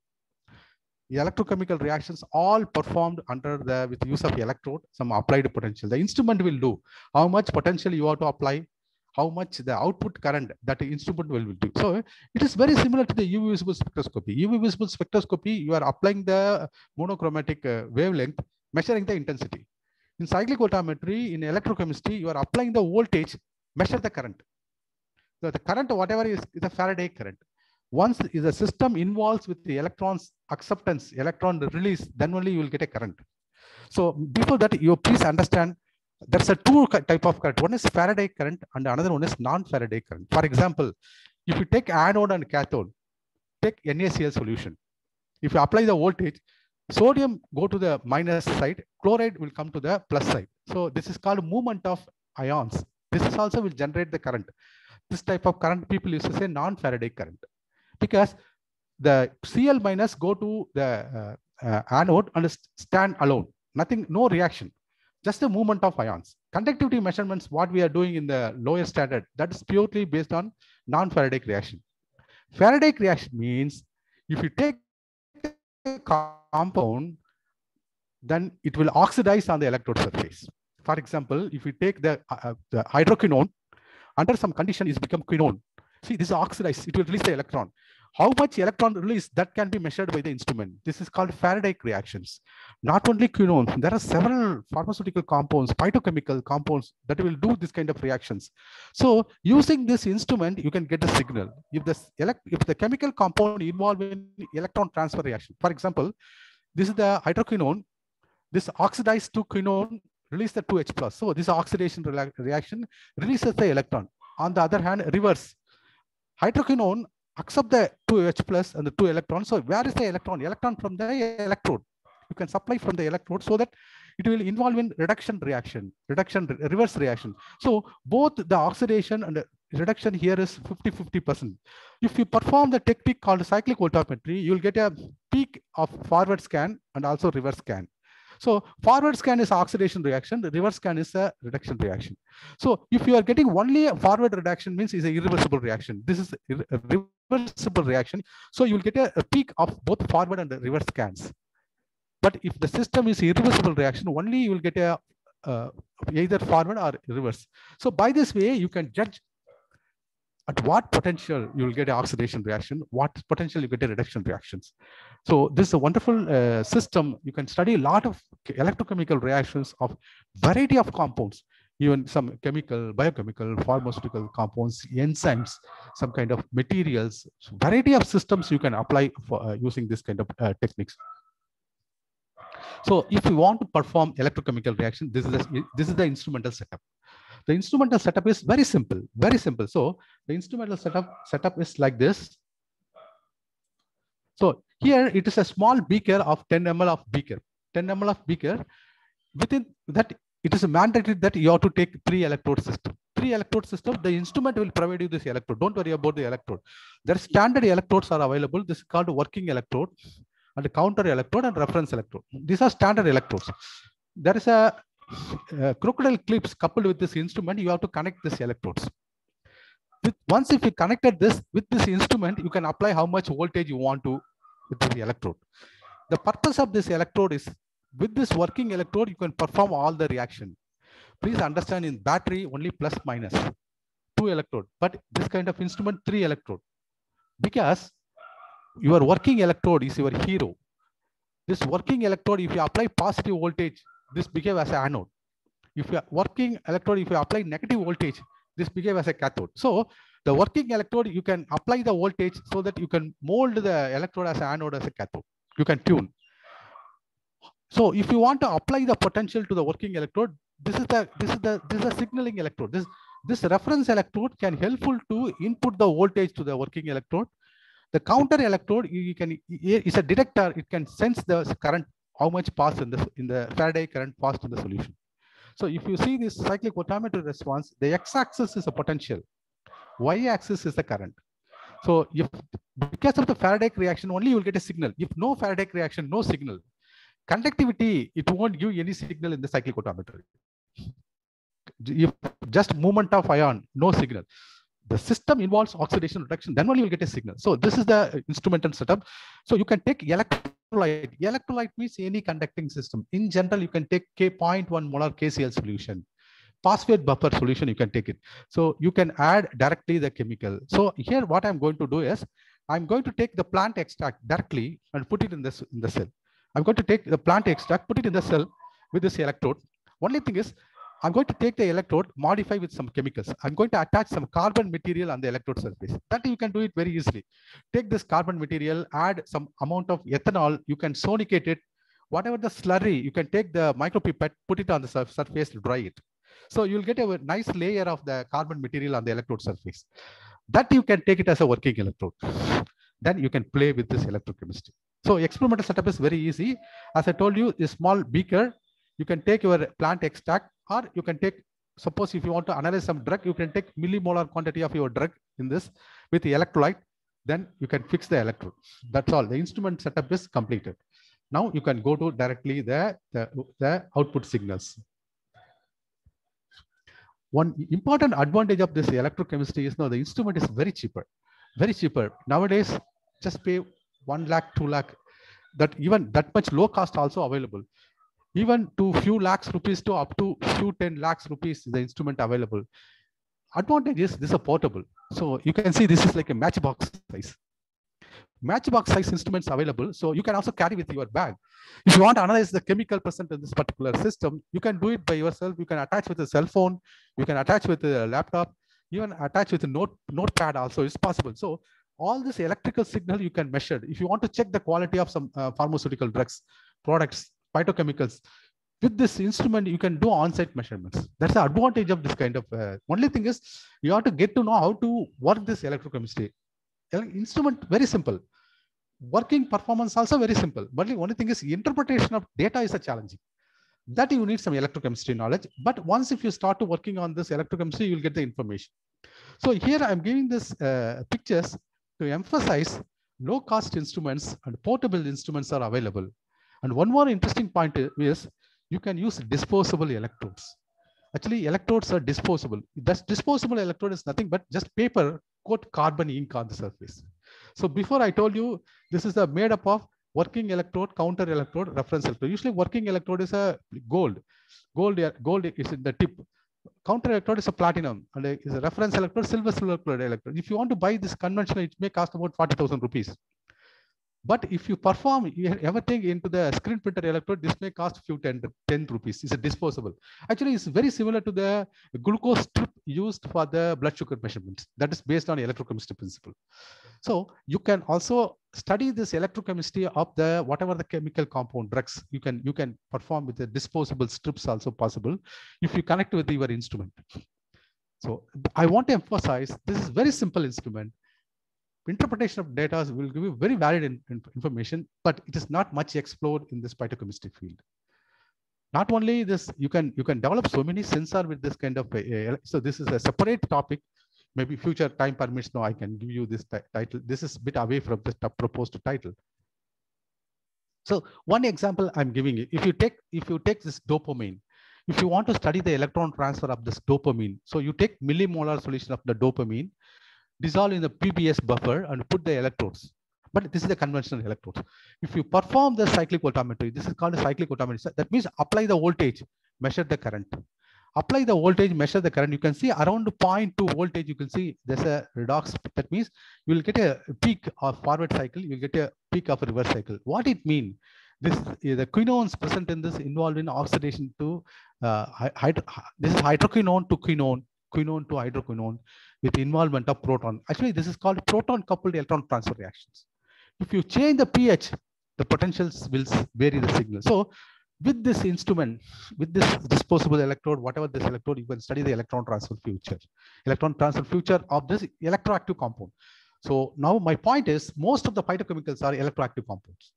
electrochemical reactions all performed under the with use of electrode some applied potential. The instrument will do. How much potential you have to apply how much the output current that instrument will do so it is very similar to the uv visible spectroscopy. Uv visible spectroscopy you are applying the monochromatic uh, wavelength measuring the intensity. In cyclic voltammetry in electrochemistry you are applying the voltage measure the current. So the current whatever is, is a faraday current once the system involves with the electrons acceptance, electron release, then only you will get a current. So before that, you please understand there's a two type of current. One is Faraday current and another one is non-Faraday current. For example, if you take anode and cathode, take NaCl solution. If you apply the voltage, sodium go to the minus side, chloride will come to the plus side. So this is called movement of ions. This is also will generate the current. This type of current people used to say non-Faraday current because the Cl minus go to the uh, uh, anode and stand alone. Nothing, no reaction, just the movement of ions. Conductivity measurements, what we are doing in the lower standard, that is purely based on non-Faraday reaction. Faraday reaction means if you take a compound, then it will oxidize on the electrode surface. For example, if you take the, uh, the hydroquinone, under some condition, it's become quinone. See, this is oxidized. It will release the electron. How much electron release that can be measured by the instrument. This is called Faraday reactions. Not only quinone, there are several pharmaceutical compounds, phytochemical compounds that will do this kind of reactions. So using this instrument, you can get the signal. If the, if the chemical compound involved in electron transfer reaction, for example, this is the hydroquinone. This oxidized to quinone release the 2H plus. So this oxidation reaction releases the electron. On the other hand, reverse. Hydroquinone accept the 2H plus and the two electrons. So where is the electron? Electron from the electrode. You can supply from the electrode so that it will involve in reduction reaction, reduction, reverse reaction. So both the oxidation and the reduction here is 50-50%. If you perform the technique called cyclic voltammetry, you'll get a peak of forward scan and also reverse scan. So forward scan is oxidation reaction, the reverse scan is a reduction reaction. So if you are getting only a forward reduction means it's an irreversible reaction. This is a reversible reaction. So you will get a, a peak of both forward and reverse scans. But if the system is irreversible reaction, only you will get a uh, either forward or reverse. So by this way, you can judge at what potential you will get an oxidation reaction, what potential you get a reduction reactions. So this is a wonderful uh, system. You can study a lot of electrochemical reactions of variety of compounds, even some chemical, biochemical, pharmaceutical compounds, enzymes, some kind of materials, so variety of systems you can apply for uh, using this kind of uh, techniques. So if you want to perform electrochemical reaction, this is the, this is the instrumental setup. The instrumental setup is very simple, very simple. So the instrumental setup setup is like this. So here it is a small beaker of 10 ml of beaker, 10 ml of beaker. Within that, it is mandatory that you have to take three electrode system. Three electrode system, the instrument will provide you this electrode. Don't worry about the electrode. There standard electrodes are available. This is called working electrode and counter electrode and reference electrode. These are standard electrodes. There is a crocodile clips coupled with this instrument, you have to connect this electrodes. With, once if you connected this with this instrument, you can apply how much voltage you want to with the electrode. The purpose of this electrode is with this working electrode, you can perform all the reaction. Please understand in battery only plus minus two electrode, but this kind of instrument three electrode because your working electrode is your hero. This working electrode, if you apply positive voltage, this behave as an anode. If you are working electrode, if you apply negative voltage, this behave as a cathode. So the working electrode, you can apply the voltage so that you can mold the electrode as an anode as a cathode. You can tune. So if you want to apply the potential to the working electrode, this is the this is the this is a signaling electrode. This this reference electrode can helpful to input the voltage to the working electrode. The counter electrode you can is a detector. It can sense the current how much pass in the in the Faraday current passed in the solution. So if you see this cyclic voltammetry response, the x-axis is a potential, y-axis is the current. So if because of the Faraday reaction, only you will get a signal. If no Faraday reaction, no signal. Conductivity, it won't give any signal in the cyclic voltammetry. If just movement of ion, no signal. The system involves oxidation reduction, then only you'll get a signal. So this is the instrumental setup. So you can take electrolyte. Electrolyte means any conducting system. In general, you can take K 0.1 molar KCl solution. Phosphate buffer solution, you can take it. So you can add directly the chemical. So here what I'm going to do is, I'm going to take the plant extract directly and put it in this in the cell. I'm going to take the plant extract, put it in the cell with this electrode. Only thing is, I'm going to take the electrode, modify with some chemicals. I'm going to attach some carbon material on the electrode surface. That you can do it very easily. Take this carbon material, add some amount of ethanol, you can sonicate it. Whatever the slurry, you can take the micropipette, put it on the surface, dry it. So you'll get a nice layer of the carbon material on the electrode surface. That you can take it as a working electrode. Then you can play with this electrochemistry. So experimental setup is very easy. As I told you, a small beaker, you can take your plant extract or you can take, suppose if you want to analyze some drug, you can take millimolar quantity of your drug in this with the electrolyte, then you can fix the electrode. That's all. The instrument setup is completed. Now you can go to directly the, the, the output signals. One important advantage of this electrochemistry is now the instrument is very cheaper, very cheaper. Nowadays, just pay one lakh, two lakh, that even that much low cost also available. Even to few lakhs rupees to up to few 10 lakhs rupees, is the instrument available. Advantage is this is portable. So you can see this is like a matchbox size. Matchbox size instruments available. So you can also carry with your bag. If you want to analyze the chemical present in this particular system, you can do it by yourself. You can attach with a cell phone. You can attach with a laptop. Even attach with a note notepad also is possible. So all this electrical signal you can measure. If you want to check the quality of some uh, pharmaceutical drugs, products, phytochemicals, with this instrument, you can do on-site measurements. That's the advantage of this kind of, uh, only thing is you have to get to know how to work this electrochemistry. Instrument, very simple. Working performance also very simple. But the only thing is interpretation of data is a challenging. That you need some electrochemistry knowledge. But once if you start to working on this electrochemistry, you'll get the information. So here I'm giving this uh, pictures to emphasize low cost instruments and portable instruments are available. And one more interesting point is you can use disposable electrodes. Actually, electrodes are disposable. That's disposable electrode is nothing but just paper, coat carbon ink on the surface. So before I told you, this is a made up of working electrode, counter electrode, reference electrode. Usually working electrode is a gold. Gold, gold is in the tip. Counter electrode is a platinum and is a reference electrode, silver silver electrode. If you want to buy this conventional, it may cost about 40,000 rupees. But if you perform everything into the screen printer electrode, this may cost few 10, 10 rupees. It's a disposable. Actually, it's very similar to the glucose strip used for the blood sugar measurements. That is based on electrochemistry principle. So you can also study this electrochemistry of the whatever the chemical compound drugs you can you can perform with the disposable strips also possible if you connect with your instrument. So I want to emphasize this is very simple instrument interpretation of data will give you very valid in, in, information, but it is not much explored in this phytochemistry field. Not only this, you can you can develop so many sensor with this kind of. Uh, so this is a separate topic. Maybe future time permits. Now I can give you this title. This is a bit away from the proposed title. So one example I'm giving you. If you take if you take this dopamine, if you want to study the electron transfer of this dopamine, so you take millimolar solution of the dopamine, dissolve in the PBS buffer and put the electrodes. But this is the conventional electrodes. If you perform the cyclic voltammetry, this is called a cyclic voltammetry. That means apply the voltage, measure the current. Apply the voltage, measure the current. You can see around 0.2 voltage, you can see there's a redox. That means you will get a peak of forward cycle, you get a peak of reverse cycle. What it means? This the quinones present in this involved in oxidation to uh, hydro, this is hydroquinone to quinone, quinone to hydroquinone with the involvement of proton. Actually, this is called proton coupled electron transfer reactions. If you change the pH, the potentials will vary the signal. So with this instrument, with this disposable electrode, whatever this electrode, you can study the electron transfer future, electron transfer future of this electroactive compound. So now my point is most of the phytochemicals are electroactive compounds.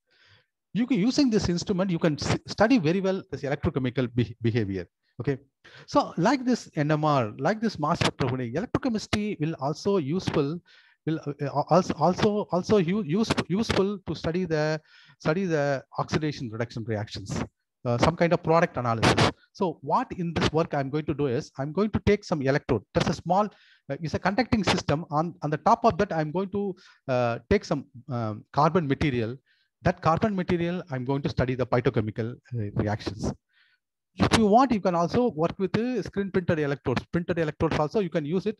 You can, using this instrument, you can study very well this electrochemical be behavior. Okay, so like this NMR, like this mass spectrometry, electrochemistry will also useful will uh, also also also useful useful to study the study the oxidation reduction reactions. Uh, some kind of product analysis. So what in this work I'm going to do is I'm going to take some electrode. That's a small, uh, it's a conducting system. On, on the top of that, I'm going to uh, take some um, carbon material. That carbon material, I'm going to study the phytochemical uh, reactions. If you want, you can also work with the screen printed electrodes. Printed electrodes also, you can use it.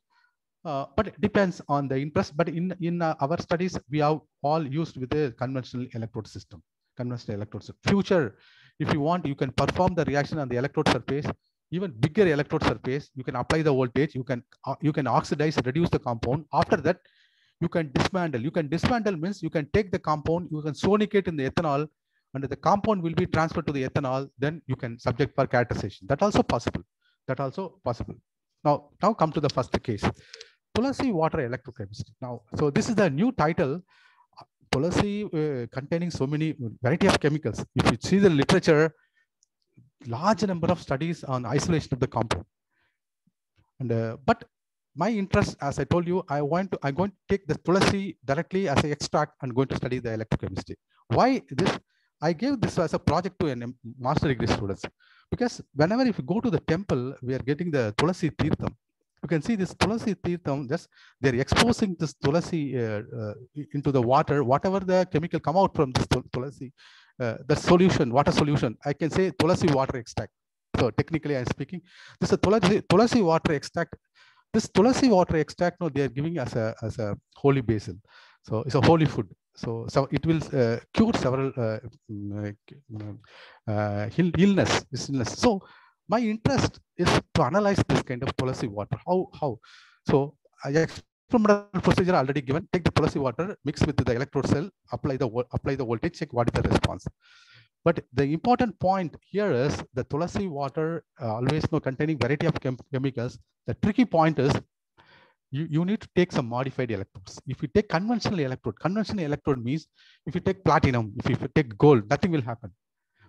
Uh, but it depends on the interest. But in, in uh, our studies, we have all used with a conventional electrode system, conventional electrode system. Future, if you want, you can perform the reaction on the electrode surface, even bigger electrode surface. You can apply the voltage. You can uh, you can oxidize, reduce the compound. After that, you can dismantle. You can dismantle means you can take the compound, you can sonicate in the ethanol, and the compound will be transferred to the ethanol, then you can subject for characterization. That also possible. That also possible. Now, now come to the first case. Tulasi water electrochemistry. Now, so this is the new title. Tulasi uh, containing so many variety of chemicals. If you see the literature, large number of studies on isolation of the compound. And uh, but my interest, as I told you, I want to I'm going to take the tulasi directly as an extract and going to study the electrochemistry. Why this? I gave this as a project to an master degree students because whenever if you go to the temple, we are getting the Tulasi Tirtham. You can see this Tulasi Tirtham, just they're exposing this Tulasi uh, uh, into the water, whatever the chemical come out from this Tulasi, uh, the solution, water solution, I can say Tulasi water extract. So technically I'm speaking, this is a Tulasi, Tulasi water extract. This Tulasi water extract, no, they are giving as a, as a holy basil. So it's a holy food. So, so it will uh, cure several uh, mm, uh, uh illness, illness. So my interest is to analyze this kind of tulasi water. How, how? So I experimental procedure already given. Take the tulsi water, mix with the electrode cell, apply the apply the voltage, check what is the response. But the important point here is the tulsi water uh, always know containing variety of chem chemicals. The tricky point is you, you need to take some modified electrodes. If you take conventional electrode, conventional electrode means if you take platinum, if you take gold, nothing will happen.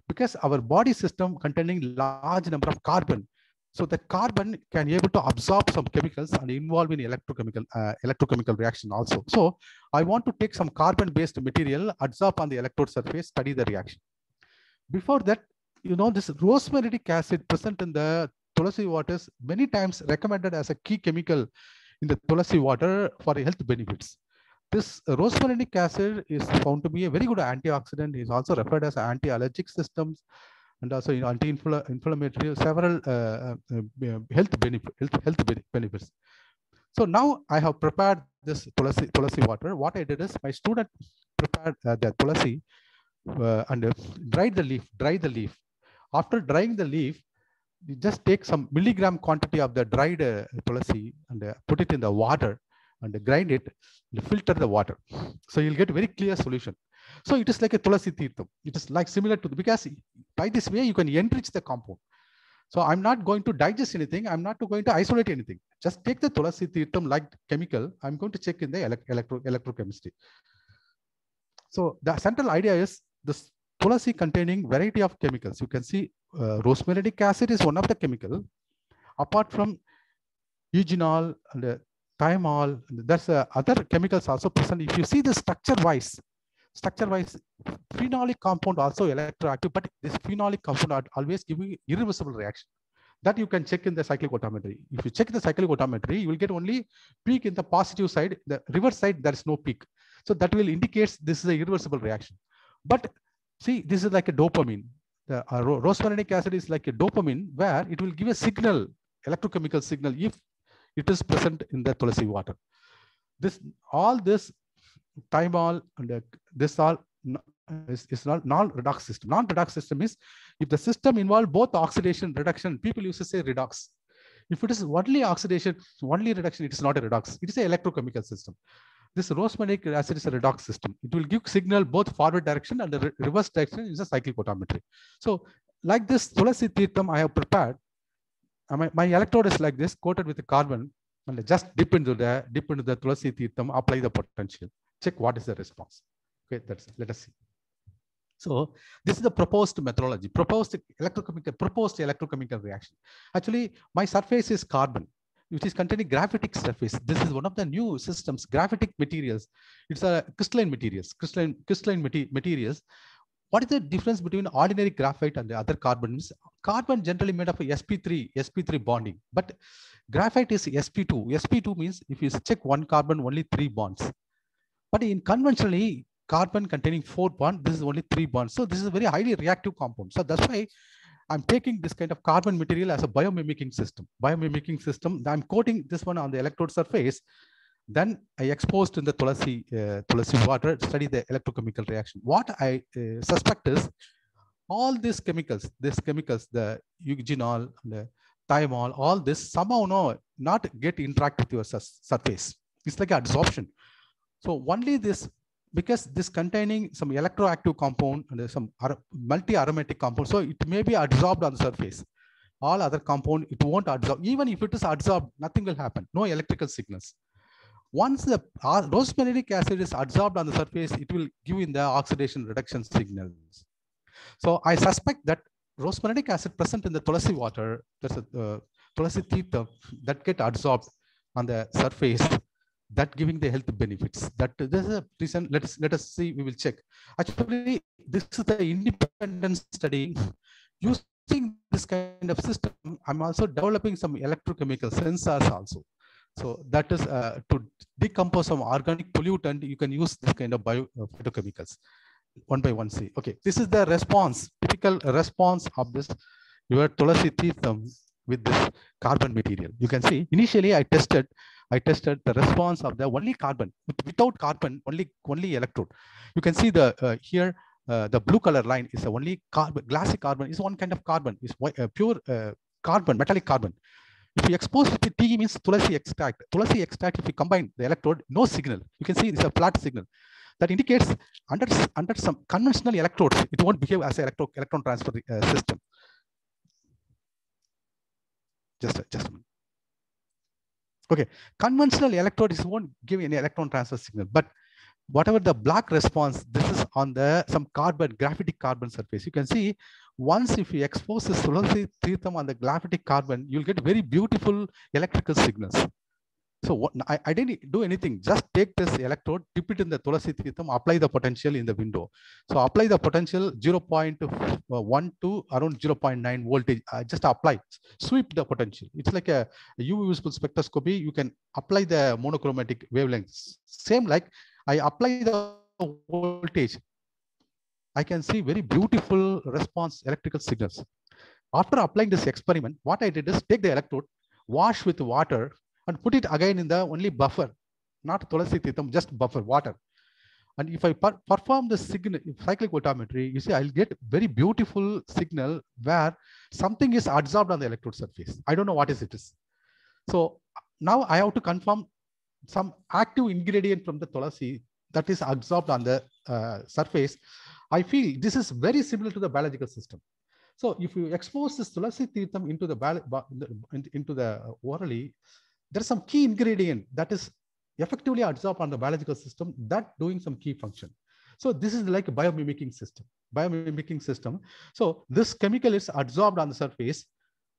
Because our body system containing large number of carbon, so the carbon can able to absorb some chemicals and involve in electrochemical uh, electrochemical reaction also. So I want to take some carbon-based material, absorb on the electrode surface, study the reaction. Before that, you know, this rosmarinic acid present in the tulsi waters many times recommended as a key chemical in the tulsi water for health benefits. This rosmarinic acid is found to be a very good antioxidant. It is also referred as anti-allergic systems and also anti-inflammatory, several uh, uh, health, benefit, health, health benefits. So now I have prepared this tulsi, tulsi water. What I did is my student prepared uh, the tulsi uh, and uh, dried the leaf, dry the leaf. After drying the leaf, you just take some milligram quantity of the dried uh, tulsi and uh, put it in the water and grind it and filter the water. So you'll get very clear solution. So it is like a tulasi tirtham. It is like similar to the, because by this way you can enrich the compound. So I'm not going to digest anything. I'm not going to isolate anything. Just take the tulasi tirtham like chemical. I'm going to check in the electro electrochemistry. So the central idea is this tulasi containing variety of chemicals. You can see uh, rosmarinic acid is one of the chemical. Apart from eugenol and uh, thymol, there's uh, other chemicals also present. If you see the structure wise, structure wise, phenolic compound also electroactive, but this phenolic compound are always giving irreversible reaction. That you can check in the cyclic voltammetry. If you check the cyclic voltammetry, you will get only peak in the positive side. The reverse side, there is no peak. So that will indicate this is a irreversible reaction. But see, this is like a dopamine. The uh, rosmarinic acid is like a dopamine where it will give a signal, electrochemical signal, if it is present in the tulsi water. This all this thymol and uh, this all is, is not non-redox system. Non-redox system is if the system involve both oxidation reduction, people used to say redox. If it is only oxidation, only reduction, it is not a redox. It is an electrochemical system. This rosmarinic acid is a redox system. It will give signal both forward direction and the re reverse direction is a cyclic voltammetry. So like this Tulasi Tirtham I have prepared, uh, my, my electrode is like this, coated with carbon, and just dip into the dip into the Tulasi apply the potential, check what is the response. Okay, that's let us see. So this is the proposed methodology, proposed electrochemical, proposed electrochemical reaction. Actually, my surface is carbon which is containing graphitic surface. This is one of the new systems, graphitic materials. It's a crystalline materials, crystalline, crystalline materials. What is the difference between ordinary graphite and the other carbons? Carbon generally made of sp3, sp3 bonding, but graphite is sp2. sp2 means if you check one carbon, only three bonds. But in conventionally, carbon containing four bonds, this is only three bonds. So this is a very highly reactive compound. So that's why I'm taking this kind of carbon material as a biomimicking system. Biomimicking system, I'm coating this one on the electrode surface. Then I exposed in the Tulasi, uh, Tulasi water, study the electrochemical reaction. What I uh, suspect is all these chemicals, these chemicals, the eugenol, the thymol, all this somehow no, not get interact with your surface. It's like absorption. So only this because this containing some electroactive compound and some multi-aromatic compound, so it may be adsorbed on the surface. All other compound, it won't adsorb. Even if it is adsorbed, nothing will happen. No electrical signals. Once the uh, rosmarinic acid is adsorbed on the surface, it will give in the oxidation reduction signals. So I suspect that rosmarinic acid present in the tulasi water, there's a uh, tirtham that get adsorbed on the surface that giving the health benefits. That this is a reason. Let us let us see. We will check. Actually, this is the independent study using this kind of system. I'm also developing some electrochemical sensors also. So that is uh, to decompose some organic pollutant. You can use this kind of bio uh, phytochemicals. One by one. See. Okay. This is the response. Typical response of this your tulasi tirtham with this carbon material. You can see initially I tested I tested the response of the only carbon without carbon, only only electrode. You can see the uh, here uh, the blue color line is the only carbon, glassy carbon is one kind of carbon, is uh, pure uh, carbon, metallic carbon. If you expose with TE means Tulasi extract. Tulasi extract, if you combine the electrode, no signal. You can see it's a flat signal. That indicates under, under some conventional electrodes, it won't behave as an electro, electron transfer uh, system. Just, just a minute. Okay, conventional electrodes won't give any electron transfer signal, but whatever the black response, this is on the some carbon, graphitic carbon surface. You can see once if you expose the Tulasi Tirtham on the graphitic carbon, you'll get very beautiful electrical signals. So what, I, I didn't do anything, just take this electrode, dip it in the Tulasi Tirtham, apply the potential in the window. So apply the potential 0.1 to around 0.9 voltage, uh, just apply, sweep the potential. It's like a UV visible spectroscopy, you can apply the monochromatic wavelengths. Same like I apply the voltage, I can see very beautiful response electrical signals. After applying this experiment, what I did is take the electrode, wash with water, and put it again in the only buffer, not Tulasi Tirtham, just buffer, water. And if I per perform the signal, cyclic voltammetry, you see, I'll get very beautiful signal where something is adsorbed on the electrode surface. I don't know what is it is. So now I have to confirm some active ingredient from the Tulasi that is absorbed on the uh, surface. I feel this is very similar to the biological system. So if you expose this Tulasi Tirtham into the, into the orally, there's some key ingredient that is effectively adsorbed on the biological system that doing some key function. So this is like a biomimicking system, biomimicking system. So this chemical is adsorbed on the surface.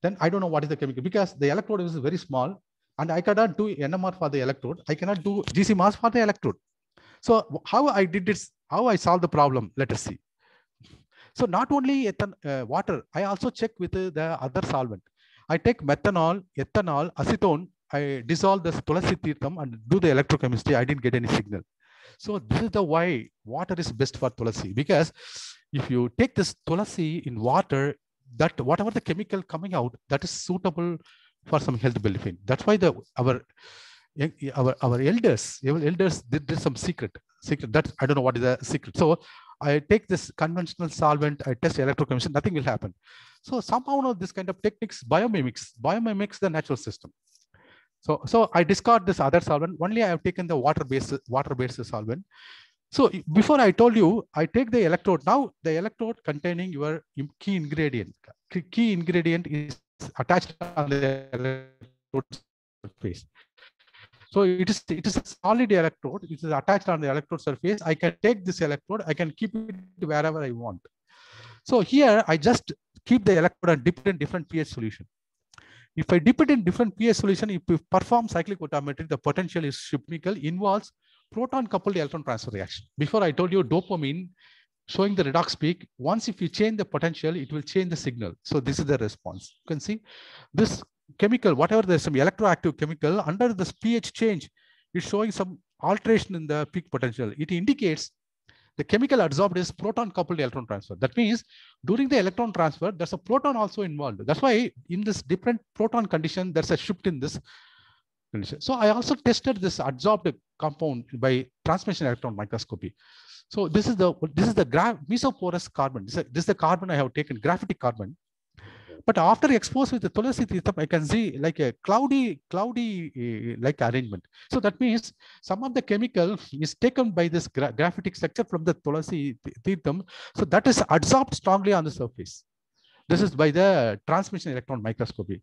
Then I don't know what is the chemical because the electrode is very small and I cannot do NMR for the electrode. I cannot do GC mass for the electrode. So how I did this, how I solved the problem, let us see. So not only ethan, uh, water, I also check with uh, the other solvent. I take methanol, ethanol, acetone, I dissolve this Tulasi Tirtham and do the electrochemistry. I didn't get any signal. So this is the why water is best for Tulasi because if you take this Tulasi in water, that whatever the chemical coming out, that is suitable for some health benefit. That's why the our our our elders, elders did, did some secret secret. That I don't know what is the secret. So I take this conventional solvent, I test electrochemistry, nothing will happen. So somehow know this kind of techniques biomimics, biomimics the natural system. So, so I discard this other solvent. Only I have taken the water-based water-based solvent. So before I told you, I take the electrode. Now the electrode containing your key ingredient. Key ingredient is attached on the electrode surface. So it is it is a solid electrode. It is attached on the electrode surface. I can take this electrode. I can keep it wherever I want. So here I just keep the electrode and in different pH solution. If I dip it in different pH solution, if we perform cyclic voltammetry, the potential is chemical involves proton coupled electron transfer reaction. Before I told you dopamine showing the redox peak. Once if you change the potential, it will change the signal. So this is the response. You can see this chemical, whatever there's some electroactive chemical under this pH change is showing some alteration in the peak potential. It indicates the chemical adsorbed is proton coupled electron transfer. That means during the electron transfer, there's a proton also involved. That's why in this different proton condition, there's a shift in this condition. So I also tested this adsorbed compound by transmission electron microscopy. So this is the this is the mesoporous carbon. This is, this is the carbon I have taken, graphitic carbon. But after exposed with the Tulasi Tirtham, I can see like a cloudy, cloudy uh, like arrangement. So that means some of the chemical is taken by this gra graphitic structure from the Tulasi Tirtham. So that is adsorbed strongly on the surface. This is by the transmission electron microscopy.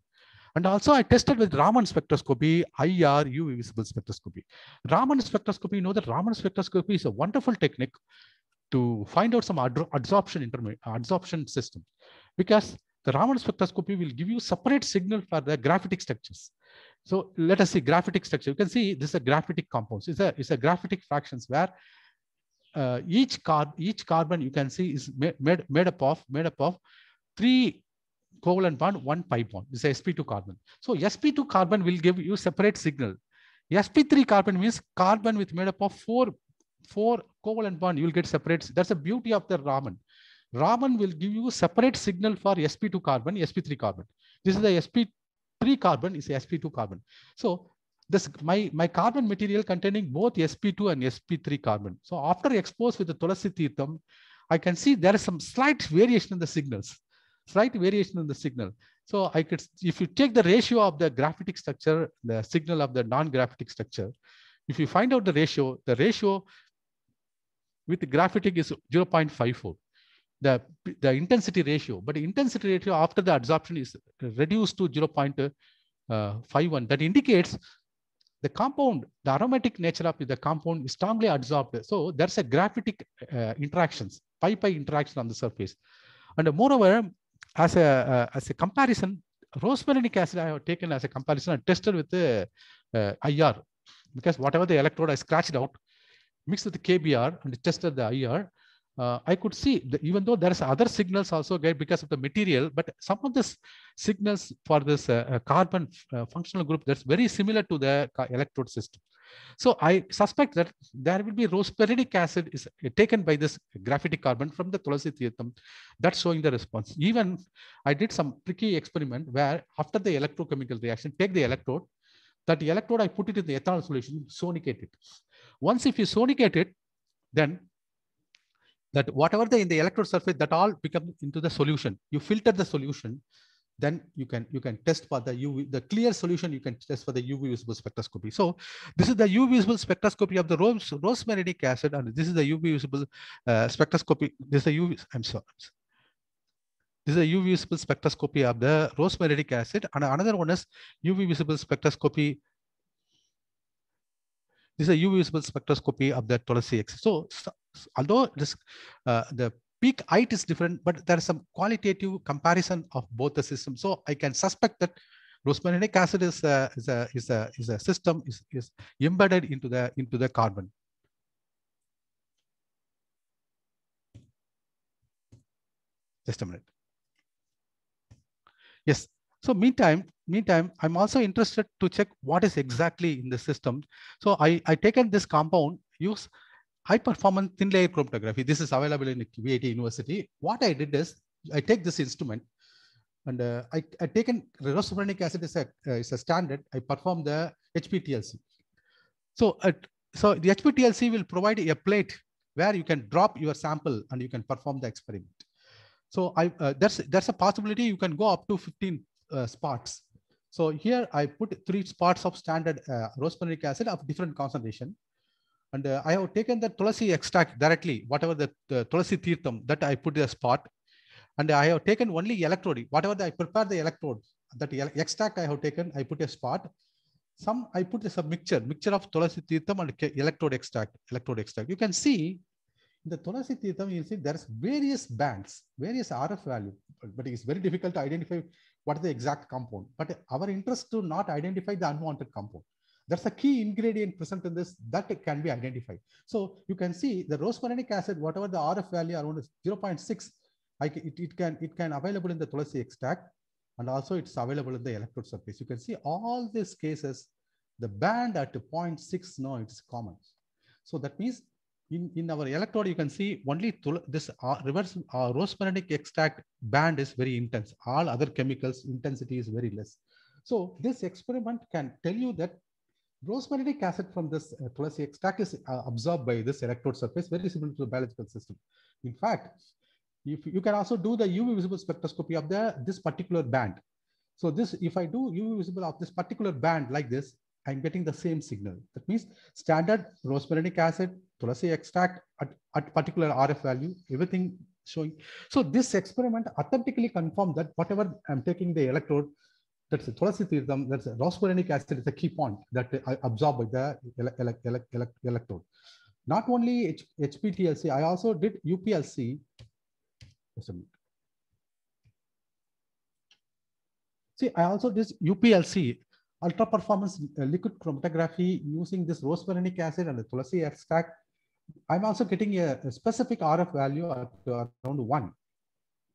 And also I tested with Raman spectroscopy, IR, UV visible spectroscopy. Raman spectroscopy, you know that Raman spectroscopy is a wonderful technique to find out some adsorption, adsorption system because the Raman spectroscopy will give you separate signal for the graphitic structures. So let us see graphitic structure. You can see this is a graphitic compounds. It's a, it's a graphitic fractions where uh, each car each carbon you can see is made, made, made up of made up of three covalent bond, one pi bond. This is sp2 carbon. So sp2 carbon will give you separate signal. sp3 carbon means carbon with made up of four four covalent bond. You will get separate. That's the beauty of the Raman. Raman will give you separate signal for sp2 carbon, sp3 carbon. This is the sp3 carbon is sp2 carbon. So this my, my carbon material containing both sp2 and sp3 carbon. So after exposed with the Tulasi Tirtham, I can see there is some slight variation in the signals, slight variation in the signal. So I could, if you take the ratio of the graphitic structure, the signal of the non-graphitic structure, if you find out the ratio, the ratio with the graphitic is 0.54 the, the intensity ratio, but the intensity ratio after the adsorption is reduced to 0.51. That indicates the compound, the aromatic nature of the compound is strongly adsorbed. So there's a graphitic uh, interactions, pi-pi interaction on the surface. And moreover, as a, uh, as a comparison, rosmarinic acid I have taken as a comparison and tested with the uh, IR because whatever the electrode I scratched out, mixed with the KBr and tested the IR, uh, I could see that even though there's other signals also get because of the material, but some of the signals for this uh, uh, carbon uh, functional group that's very similar to the electrode system. So I suspect that there will be rosmarinic acid is taken by this graphitic carbon from the Tulasi Tirtham. That's showing the response. Even I did some tricky experiment where after the electrochemical reaction, take the electrode, that electrode I put it in the ethanol solution, sonicate it. Once if you sonicate it, then that whatever the in the electrode surface that all become into the solution. You filter the solution then you can you can test for the uv the clear solution you can test for the uv visible spectroscopy. So this is the uv visible spectroscopy of the rose rosmarinic acid and this is the uv visible uh, spectroscopy this is the uv i'm sorry this is a UV visible spectroscopy of the rosmarinic acid, and another one is UV visible spectroscopy. This is a UV visible spectroscopy of the Tulasi X. So, so although this, uh, the peak height is different, but there is some qualitative comparison of both the systems. So I can suspect that rosmarinic acid is a, is a, is a, is a system is, is embedded into the, into the carbon. Just a minute. Yes. So meantime, meantime, I'm also interested to check what is exactly in the system. So I, I taken this compound, use high performance thin layer chromatography. This is available in VIT University. What I did is I take this instrument and uh, I, I taken rosmarinic acid is a, uh, is a standard. I perform the HPTLC. So, uh, so the HPTLC will provide a plate where you can drop your sample and you can perform the experiment. So I, uh, that's, that's a possibility. You can go up to 15 uh, spots. So here I put three spots of standard uh, acid of different concentration. And uh, I have taken the tulasi extract directly, whatever the, the tulasi that I put the spot. And I have taken only electrode, whatever the, I prepare the electrode, that extract I have taken, I put a spot. Some I put a mixture, mixture of tulasi tirtham and electrode extract, electrode extract. You can see in the tulasi tirtham, you see there's various bands, various RF value, but it's very difficult to identify what is the exact compound. But our interest to not identify the unwanted compound. That's a key ingredient present in this that can be identified. So you can see the rosmarinic acid, whatever the RF value around 0.6, it, it, can it can available in the Tulasi extract and also it's available in the electrode surface. You can see all these cases, the band at 0.6 no, it's common. So that means in, in our electrode, you can see only this uh, reverse uh, rosmarinic extract band is very intense. All other chemicals intensity is very less. So this experiment can tell you that Rosmarinic acid from this uh, extract is uh, absorbed by this electrode surface, very similar to the biological system. In fact, if you can also do the UV visible spectroscopy of the this particular band. So this, if I do UV visible of this particular band like this, I'm getting the same signal. That means standard rosmarinic acid, tulasi extract at, at particular RF value, everything showing. So this experiment authentically confirmed that whatever I'm taking the electrode, that's a tirtham, that's a rosmarinic acid is a key point that I absorb by the ele ele ele ele electrode. Not only H HPTLC, I also did UPLC. See, I also did UPLC, ultra performance uh, liquid chromatography using this rosmarinic acid and the tulasi extract. I'm also getting a, a specific RF value at around one,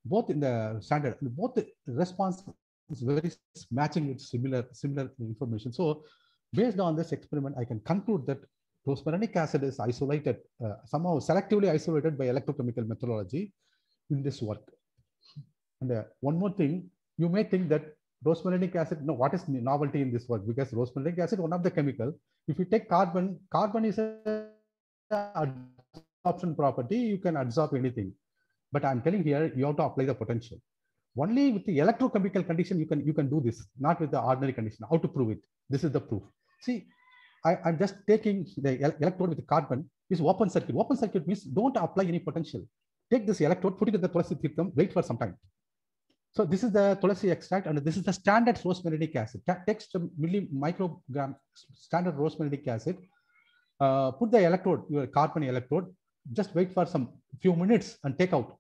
both in the standard, both the response is very matching with similar similar information. So based on this experiment, I can conclude that rosmarinic acid is isolated, uh, somehow selectively isolated by electrochemical methodology in this work. And uh, one more thing, you may think that rosmarinic acid, no, what is novelty in this work? Because rosmarinic acid, one of the chemical, if you take carbon, carbon is a absorption property, you can absorb anything. But I'm telling here, you have to apply the potential Only with the electrochemical condition, you can, you can do this, not with the ordinary condition. How to prove it? This is the proof. See, I, am just taking the electrode with the carbon is open circuit. Open circuit means don't apply any potential. Take this electrode, put it in the Tulasi Tirtham, wait for some time. So this is the Tulasi extract and this is the standard rosmarinic acid. Take some milli microgram standard rosmarinic acid, uh, put the electrode, your carbon electrode, just wait for some few minutes and take out.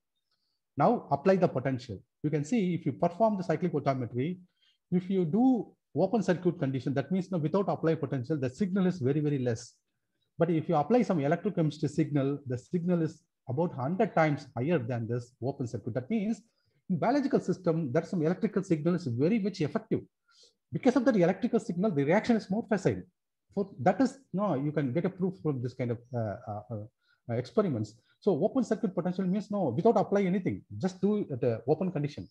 Now apply the potential. You can see if you perform the cyclic voltammetry, if you do open circuit condition, that means now without apply potential, the signal is very, very less. But if you apply some electrochemistry signal, the signal is about 100 times higher than this open circuit. That means in biological system, there's some electrical signal is very much effective. Because of that electrical signal, the reaction is more facile. For that is no, you can get a proof from this kind of uh, uh, uh, experiments. So open circuit potential means no, without apply anything, just do at the open condition.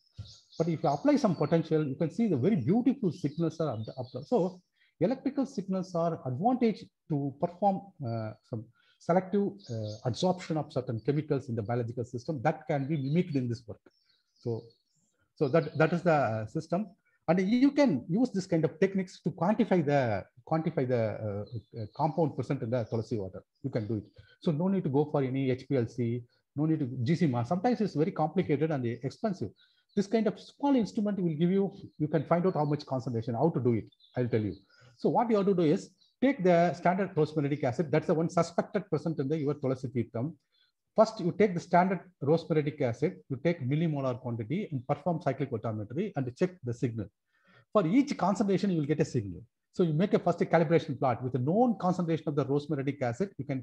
But if you apply some potential, you can see the very beautiful signals are up. So electrical signals are advantage to perform uh, some selective uh, absorption of certain chemicals in the biological system that can be mimicked in this work. So, so that, that is the system. And you can use this kind of techniques to quantify the quantify the uh, uh compound present in the Tulasi water. You can do it. So no need to go for any HPLC, no need to GC Sometimes it's very complicated and expensive. This kind of small instrument will give you, you can find out how much concentration, how to do it. I'll tell you. So what you have to do is take the standard rosmarinic acid. That's the one suspected present in the your Tulasi Tirtham. First, you take the standard rosmarinic acid, you take millimolar quantity and perform cyclic voltammetry and check the signal. For each concentration, you will get a signal. So you make a first a calibration plot with a known concentration of the rosmarinic acid. You can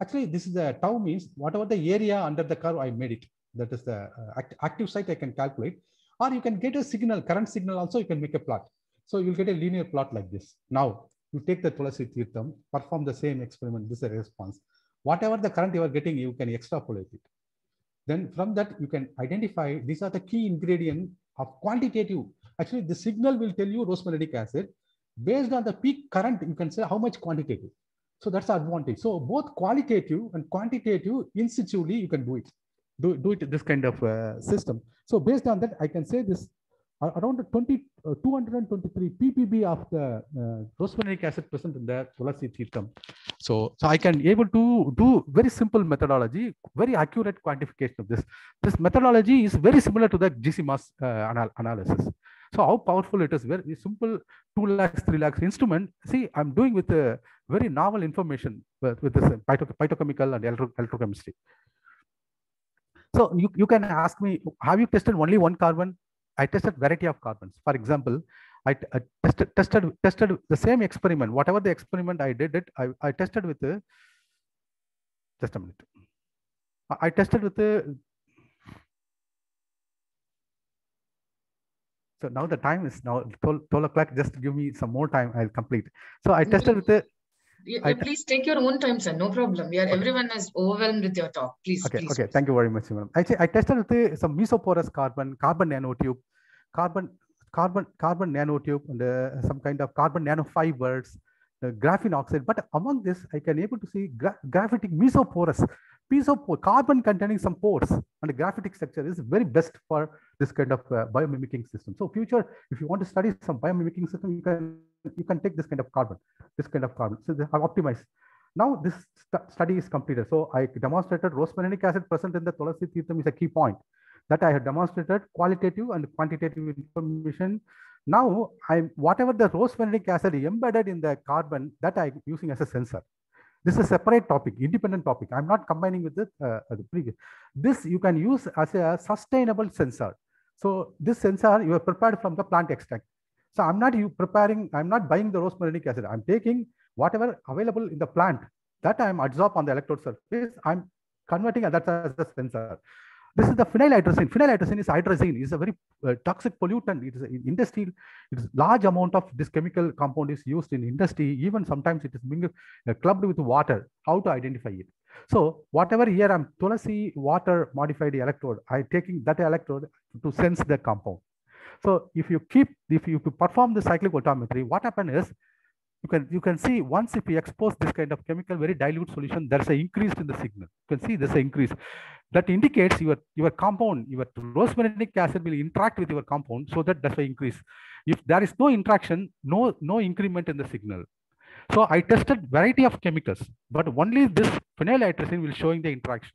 actually this is the tau means whatever the area under the curve I made it. That is the uh, act active site I can calculate, or you can get a signal, current signal also. You can make a plot. So you'll get a linear plot like this. Now you take the Tulasi perform the same experiment. This is a response whatever the current you are getting, you can extrapolate it. Then from that, you can identify these are the key ingredient of quantitative. Actually, the signal will tell you rosmarinic acid. Based on the peak current, you can say how much quantitative. So that's the advantage. So both qualitative and quantitative in situ you can do it. Do, do it this kind of uh, system. So based on that, I can say this around 20, uh, 223 ppb of the uh, rosmarinic acid present in the Tirtham. So, so I can able to do very simple methodology, very accurate quantification of this. This methodology is very similar to the GC-MS uh, anal analysis. So how powerful it is, very simple 2 lakhs, 3 lakhs instrument. See, I'm doing with a very novel information with, with this phyto phytochemical and electro electrochemistry. So you, you can ask me, have you tested only one carbon? I tested variety of carbons. For example, I, I uh, tested, tested, tested the same experiment. Whatever the experiment I did it, I, I tested with the, just a minute. I tested with the, so now the time is now 12, 12 o'clock. Just give me some more time. I'll complete. So I tested with the, you, you please take your own time, sir. No problem. We are okay. everyone is overwhelmed with your talk. Please. Okay. Please. Okay. Thank you very much, madam. I, I tested with some mesoporous carbon, carbon nanotube, carbon, carbon, carbon nanotube, and uh, some kind of carbon nanofibers, the graphene oxide. But among this, I can able to see gra graphitic mesoporous piece of carbon containing some pores and the graphitic structure is very best for this kind of uh, biomimicking system. So future, if you want to study some biomimicking system, you can you can take this kind of carbon, this kind of carbon. So they have optimized. Now this st study is completed. So I demonstrated rosmarinic acid present in the Tulasi Tirtham is a key point that I have demonstrated qualitative and quantitative information. Now I'm whatever the rosmarinic acid embedded in the carbon that I'm using as a sensor. This is a separate topic, independent topic. I'm not combining with the, uh, the previous. This you can use as a sustainable sensor. So this sensor you are prepared from the plant extract. So I'm not you preparing, I'm not buying the rosmarinic acid. I'm taking whatever available in the plant that I'm absorb on the electrode surface. I'm converting that as a sensor. This is the phenyl Phenyl is hydrazine. It's a very uh, toxic pollutant. It is in industry. It is large amount of this chemical compound is used in industry. Even sometimes it is being uh, clubbed with water. How to identify it? So whatever here I'm Tulasi water modified electrode, I taking that electrode to sense the compound. So if you keep, if you perform the cyclic voltammetry, what happens is you can you can see once if we expose this kind of chemical very dilute solution, there's an increase in the signal. You can see there's an increase. That indicates your your compound, your rosmarinic acid will interact with your compound, so that that's an increase. If there is no interaction, no no increment in the signal. So I tested variety of chemicals, but only this phenylhydrazine will showing the interaction.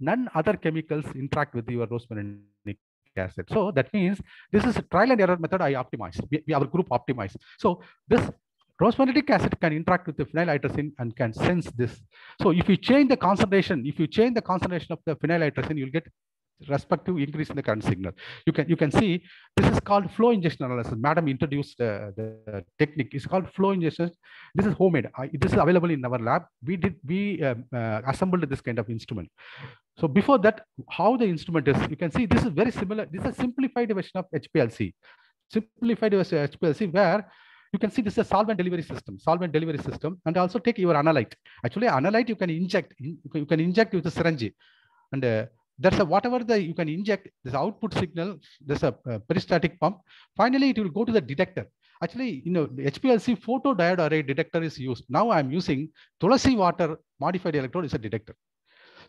None other chemicals interact with your rosmarinic acid. So that means this is a trial and error method I optimized. We, we, our group optimized. So this rosmarinic acid can interact with the phenylhydrazine and can sense this. So if you change the concentration, if you change the concentration of the phenylhydrazine, you'll get respective increase in the current signal. You can you can see this is called flow injection analysis. Madam introduced uh, the technique. It's called flow injection. This is homemade. I, this is available in our lab. We did we uh, uh, assembled this kind of instrument. So before that, how the instrument is, you can see this is very similar. This is a simplified version of HPLC. Simplified version of HPLC where you can see this is a solvent delivery system, solvent delivery system, and also take your analyte. Actually, analyte you can inject, you can inject with a syringe, and uh, there's a whatever the you can inject this output signal. There's a, a peristaltic pump. Finally, it will go to the detector. Actually, you know, the HPLC photodiode array detector is used. Now I'm using Tulasi water modified electrode is a detector.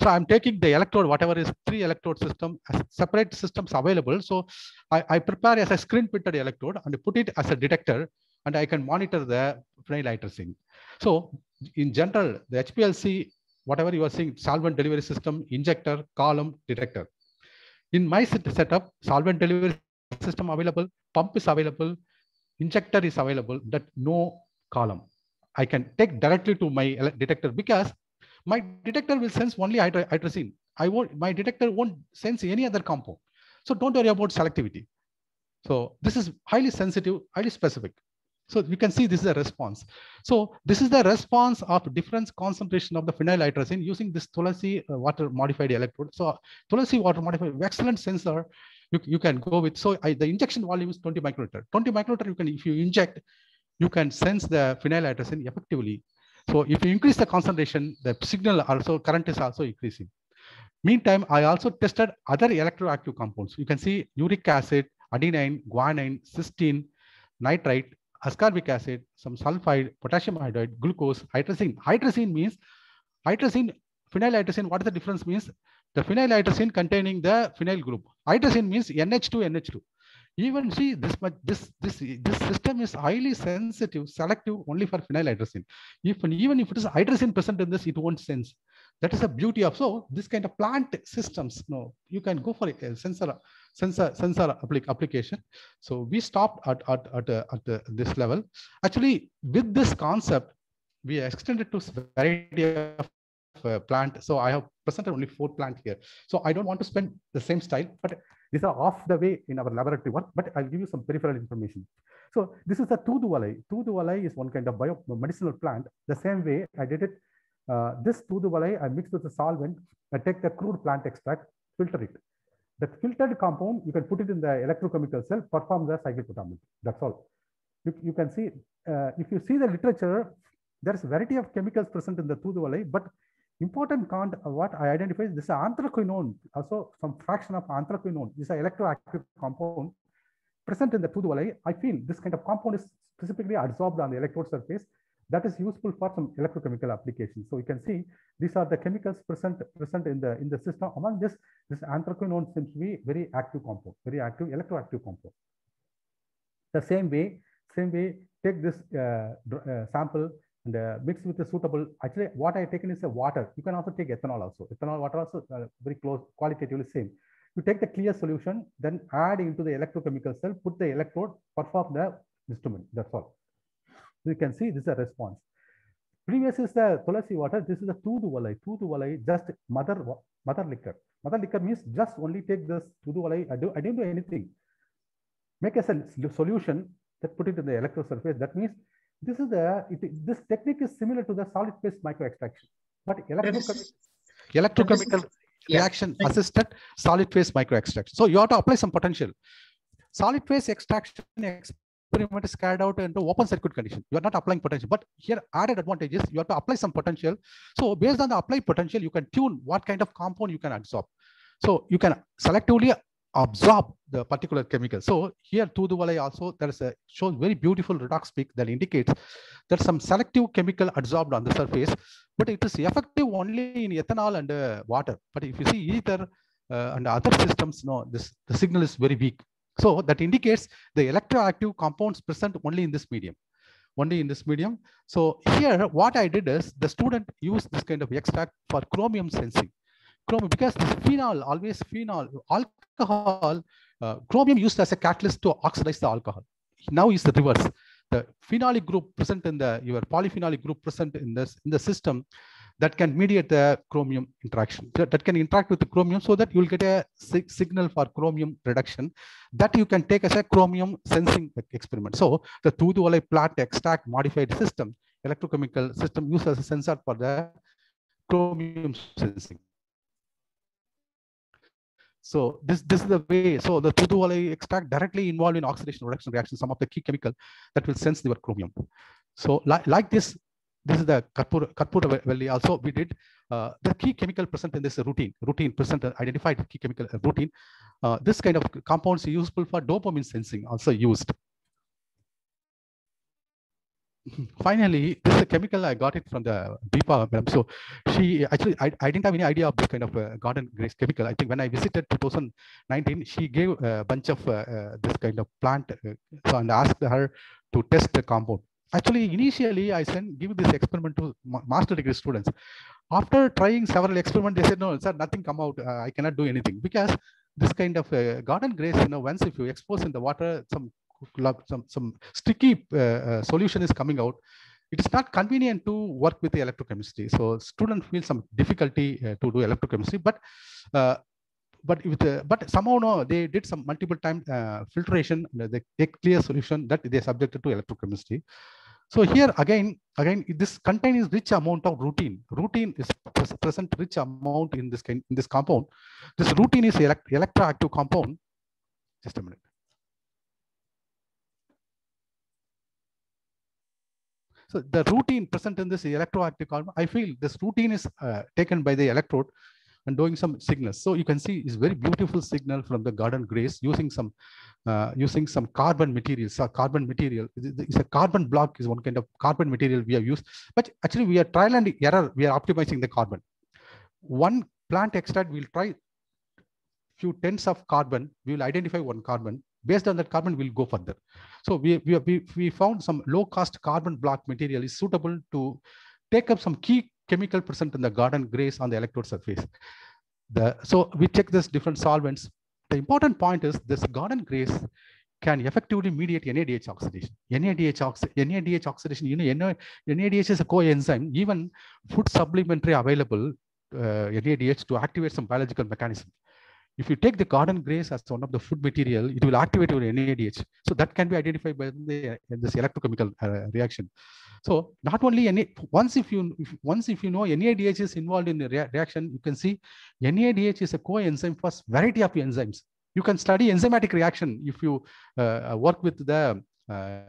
So I'm taking the electrode, whatever is three electrode system, separate systems available. So I, I prepare as a screen printed electrode and put it as a detector and I can monitor the phenylhydrazine. So in general, the HPLC, whatever you are seeing, solvent delivery system, injector, column, detector. In my setup, solvent delivery system available, pump is available, injector is available, that no column. I can take directly to my detector because my detector will sense only hydrazine. I won't, my detector won't sense any other compound. So don't worry about selectivity. So this is highly sensitive, highly specific. So you can see this is a response. So this is the response of difference concentration of the phenylhydrazine using this Tulasi uh, water modified electrode. So Tulasi water modified, excellent sensor. You, you can go with, so I, the injection volume is 20 microliter. 20 microliter, you can, if you inject, you can sense the phenylhydrazine effectively. So if you increase the concentration, the signal also, current is also increasing. Meantime, I also tested other electroactive compounds. You can see uric acid, adenine, guanine, cysteine, nitrite, ascorbic acid, some sulfide, potassium iodide, glucose, hydrazine. Hydrazine means hydrazine, phenylhydrazine. What is the difference means? The phenylhydrazine containing the phenyl group. Hydrazine means NH2, NH2. Even see this much, this this this system is highly sensitive, selective only for phenylhydrazine. If even if it is hydrazine present in this, it won't sense. That is the beauty of so this kind of plant systems. No, you can go for a sensor sensor sensor application. So we stopped at at at, uh, at uh, this level. Actually, with this concept, we extended to variety of uh, plant. So I have presented only four plant here. So I don't want to spend the same style, but these are off the way in our laboratory work, but I'll give you some peripheral information. So this is a Tooduvalai. Tooduvalai is one kind of bio medicinal plant. The same way I did it. Uh, this Tooduvalai I mixed with the solvent. I take the crude plant extract, filter it. The filtered compound, you can put it in the electrochemical cell, perform the cyclic voltammetry. That's all. You, you can see, uh, if you see the literature, there's a variety of chemicals present in the Tooduvalai, but important count what I identify is this anthraquinone, also some fraction of anthraquinone. This is an electroactive compound present in the Tooduvalai. I feel this kind of compound is specifically adsorbed on the electrode surface. That is useful for some electrochemical applications. So you can see these are the chemicals present present in the in the system. Among this, this anthraquinone seems to be very active compound, very active electroactive compound. The same way, same way, take this uh, uh, sample and uh, mix with a suitable, actually what I taken is a water. You can also take ethanol also. Ethanol water also uh, very close, qualitatively same. You take the clear solution, then add into the electrochemical cell, put the electrode, perform the instrument, that's all. So you can see this is a response. Previous is the Tulasi water, this is the Tooduvalai. Tooduvalai, just mother, mother liquor. Mother liquor means just only take this Tooduvalai, I, do, I didn't do anything. Make a solution, that put it in the electro surface. That means this is the it, this technique is similar to the solid phase micro extraction, but electrochemical, electrochemical yeah. reaction assisted solid phase micro extraction. So you have to apply some potential. Solid phase extraction experiment is carried out into open circuit condition. You are not applying potential, but here added advantages, you have to apply some potential. So based on the applied potential, you can tune what kind of compound you can absorb. So you can selectively absorb the particular chemical. So here Tooduvalai also there is a shows very beautiful redox peak that indicates that some selective chemical adsorbed on the surface, but it is effective only in ethanol and uh, water. But if you see ether uh, and other systems, no, this the signal is very weak. So that indicates the electroactive compounds present only in this medium only in this medium. So here, what I did is the student used this kind of extract for chromium sensing. Chromium, because this phenol, always phenol, alcohol, uh, chromium used as a catalyst to oxidize the alcohol. Now is the reverse. The phenolic group present in the, your polyphenolic group present in this, in the system that can mediate the chromium interaction that can interact with the chromium so that you will get a signal for chromium reduction that you can take as a chromium sensing experiment. So the Tooduvalai plant extract modified system, electrochemical system used as a sensor for the chromium sensing. So this, this is the way, so the Tooduvalai extract directly involved in oxidation reduction reaction, some of the key chemical that will sense the chromium. So like, like this, this is the Karpura, Karpura Valley also we did uh, the key chemical present in this rutin, rutin present uh, identified key chemical uh, rutin. Uh, this kind of compounds useful for dopamine sensing also used. Finally, this is a chemical I got it from the Deepa madam. So she actually, I, I didn't have any idea of this kind of uh, garden cress chemical. I think when I visited 2019, she gave a bunch of uh, this kind of plant and asked her to test the compound. Actually, initially, I sent give this experiment to master degree students. After trying several experiments, they said, no, sir, nothing come out. Uh, I cannot do anything because this kind of uh, garden cress, you know, once if you expose in the water, some some some sticky uh, uh, solution is coming out. It is not convenient to work with the electrochemistry. So student feel some difficulty uh, to do electrochemistry, but uh, but with uh, but somehow no they did some multiple time uh, filtration they take clear solution that they subjected to electrochemistry so here again, again, this contains rich amount of rutin. Rutin is present rich amount in this in this compound. This rutin is elect electroactive compound. Just a minute. So the rutin present in this electroactive compound, I feel this rutin is uh, taken by the electrode and doing some signals. So you can see it's very beautiful signal from the garden cress using some uh, using some carbon materials. So carbon material is a carbon black is one kind of carbon material we have used. But actually we are trial and error. We are optimizing the carbon. One plant extract we will try few tens of carbon. We will identify one carbon. Based on that carbon, we'll go further. So we, we, we found some low cost carbon black material is suitable to take up some key chemical present in the garden cress on the electrode surface. The, so we check this different solvents. The important point is this garden cress can effectively mediate NADH oxidation. NADH, oxi NADH oxidation, you know, NADH is a coenzyme. Even food supplementary available uh, NADH to activate some biological mechanism. If you take the garden cress as one of the food material, it will activate your NADH. So that can be identified by the, this electrochemical uh, reaction. So not only any once if you if, once if you know NADH is involved in the rea reaction, you can see NADH is a coenzyme for variety of enzymes. You can study enzymatic reaction if you uh, work with the uh,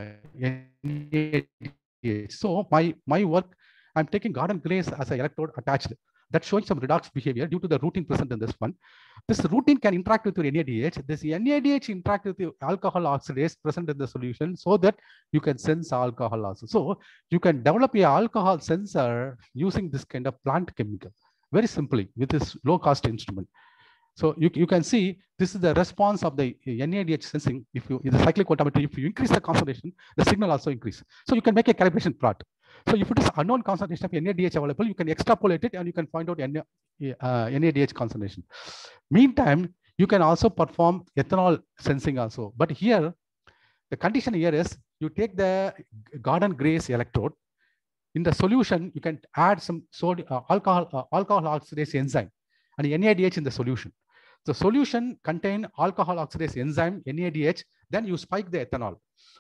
NADH. So my my work, I'm taking garden cress as an electrode attached that's showing some redox behavior due to the rutin present in this one. This rutin can interact with your NADH. This NADH interact with the alcohol oxidase present in the solution so that you can sense alcohol also. So you can develop a alcohol sensor using this kind of plant chemical very simply with this low cost instrument. So you, you can see this is the response of the NADH sensing. If you in the cyclic voltammetry, if you increase the concentration, the signal also increase. So you can make a calibration plot. So if it is unknown concentration of NADH available, you can extrapolate it and you can find out uh, NADH concentration. Meantime, you can also perform ethanol sensing also. But here, the condition here is you take the garden cress electrode. In the solution, you can add some sodium, uh, alcohol, uh, alcohol oxidase enzyme and NADH in the solution. The solution contain alcohol oxidase enzyme, NADH, then you spike the ethanol.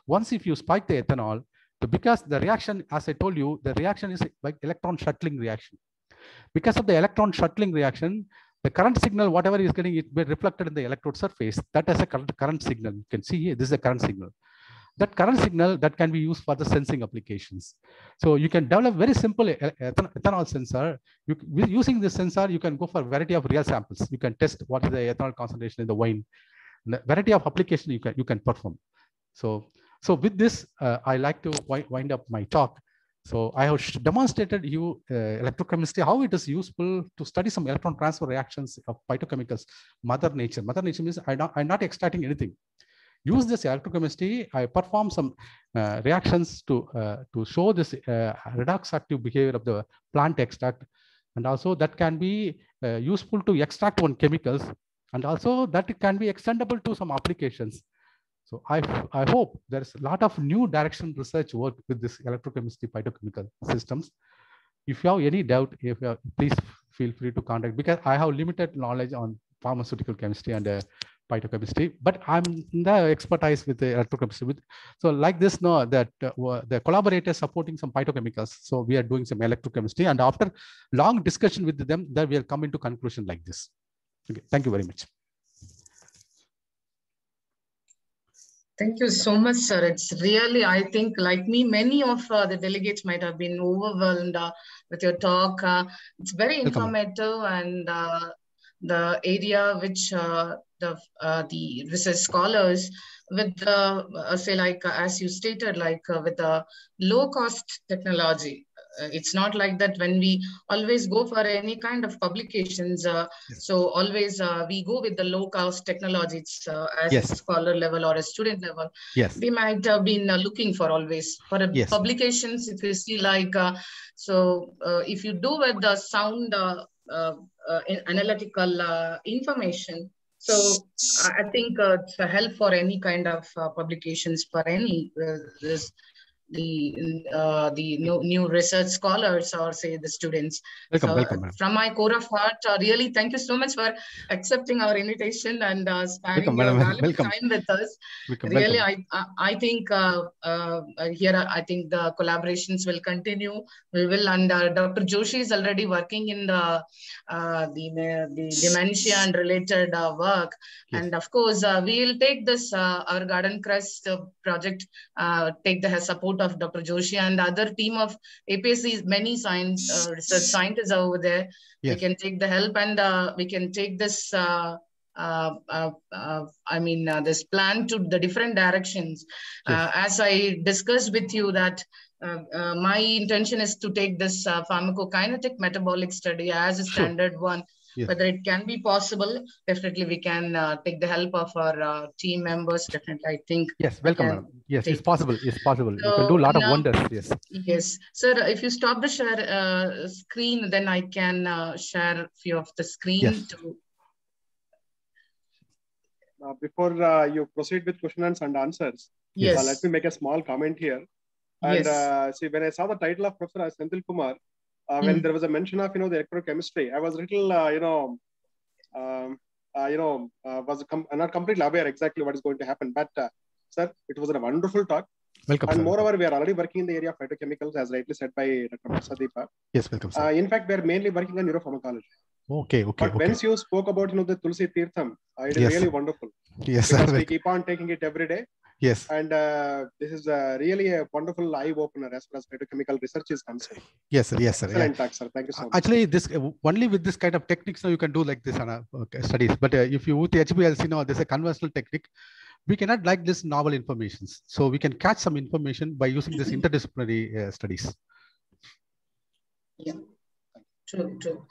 Once if you spike the ethanol, because the reaction, as I told you, the reaction is like electron shuttling reaction. Because of the electron shuttling reaction, the current signal, whatever is getting it reflected in the electrode surface, that is a current, current signal. You can see here, this is a current signal. That current signal that can be used for the sensing applications. So you can develop very simple ethanol sensor. You, using this sensor, you can go for a variety of real samples. You can test what is the ethanol concentration in the wine variety of application you can you can perform. So so with this, uh, I like to wind up my talk. So I have demonstrated you uh, electrochemistry, how it is useful to study some electron transfer reactions of phytochemicals, mother nature. Mother nature means I'm not, I'm not extracting anything. Use this electrochemistry, I perform some uh, reactions to, uh, to show this uh, redox active behavior of the plant extract. And also that can be uh, useful to extract one chemicals. And also that can be extendable to some applications. So I, I hope there's a lot of new direction research work with this electrochemistry phytochemical systems. If you have any doubt, if you have, please feel free to contact because I have limited knowledge on pharmaceutical chemistry and uh, phytochemistry, but I'm the expertise with the electrochemistry. With, so like this, no, that uh, the collaborators supporting some phytochemicals. So we are doing some electrochemistry and after long discussion with them, that we will come into conclusion like this. Okay, thank you very much. Thank you so much, sir. It's really, I think, like me, many of uh, the delegates might have been overwhelmed uh, with your talk. Uh, it's very informative and uh, the area which uh, the uh, the research scholars with the say like as you stated like with the low cost technology uh, it's not like that when we always go for any kind of publications uh, yes. so always uh, we go with the low cost technologies uh, as yes. a scholar level or a student level yes we might have been uh, looking for always for yes. publications if you see like uh, so if you do with the sound analytical information so I think uh, it's a help for any kind of uh, publications for any uh, this the uh, the new, new research scholars or say the students. Welcome, so, welcome. From my core of heart, uh, really thank you so much for accepting our invitation and uh, spending your valuable time with us. Welcome, really, welcome. I I think uh, uh, here I think the collaborations will continue. We will and uh, Dr. Joshi is already working in the the, the dementia and related work, yes. and of course we will take this our Garden Cress project take the support of Dr. Joshi and the other team of APSE, many science uh, research scientists over there. Yes. We can take the help and uh, we can take this, uh, uh, uh, uh I mean, this plan to the different directions. Yes. as I discussed with you that my intention is to take this pharmacokinetic metabolic study as a standard sure. one yes. whether it can be possible definitely we can uh, take the help of our uh, team members definitely i think yes welcome yes it's possible it's possible so, you can do a lot of wonders yes yes sir if you stop the share uh, screen then i can uh, share a few of the screen yes. to uh, before uh, you proceed with questions and answers yes let me make a small comment here and yes. see when i saw the title of professor senthil kumar uh, when mm. there was a mention of you know the electrochemistry, I was a little uh, you know um, uh, you know uh, was com- not completely aware exactly what is going to happen. But uh, sir, it was a wonderful talk. Welcome. And sir. moreover, we are already working in the area of phytochemicals, as rightly said by Dr. Prasadeepa. Yes, welcome. Sir. Uh, in fact, we are mainly working on neuropharmacology. Okay, okay. But okay. once you spoke about you know the Tulsi Tirtham, uh, it is yes. really wonderful. Yes, because we keep on taking it every day. Yes. And uh, this is uh, really a wonderful eye opener as far as phytochemical research is concerned. Yes, sir. Yes, sir. Excellent yeah. talk, sir. Thank you so much. Actually, this uh, only with this kind of techniques now you can do like this on a, okay, studies. But uh, if you with the HPLC now, there's a conventional technique. We cannot like this novel informations. So we can catch some information by using this interdisciplinary uh, studies. Yeah, true, true.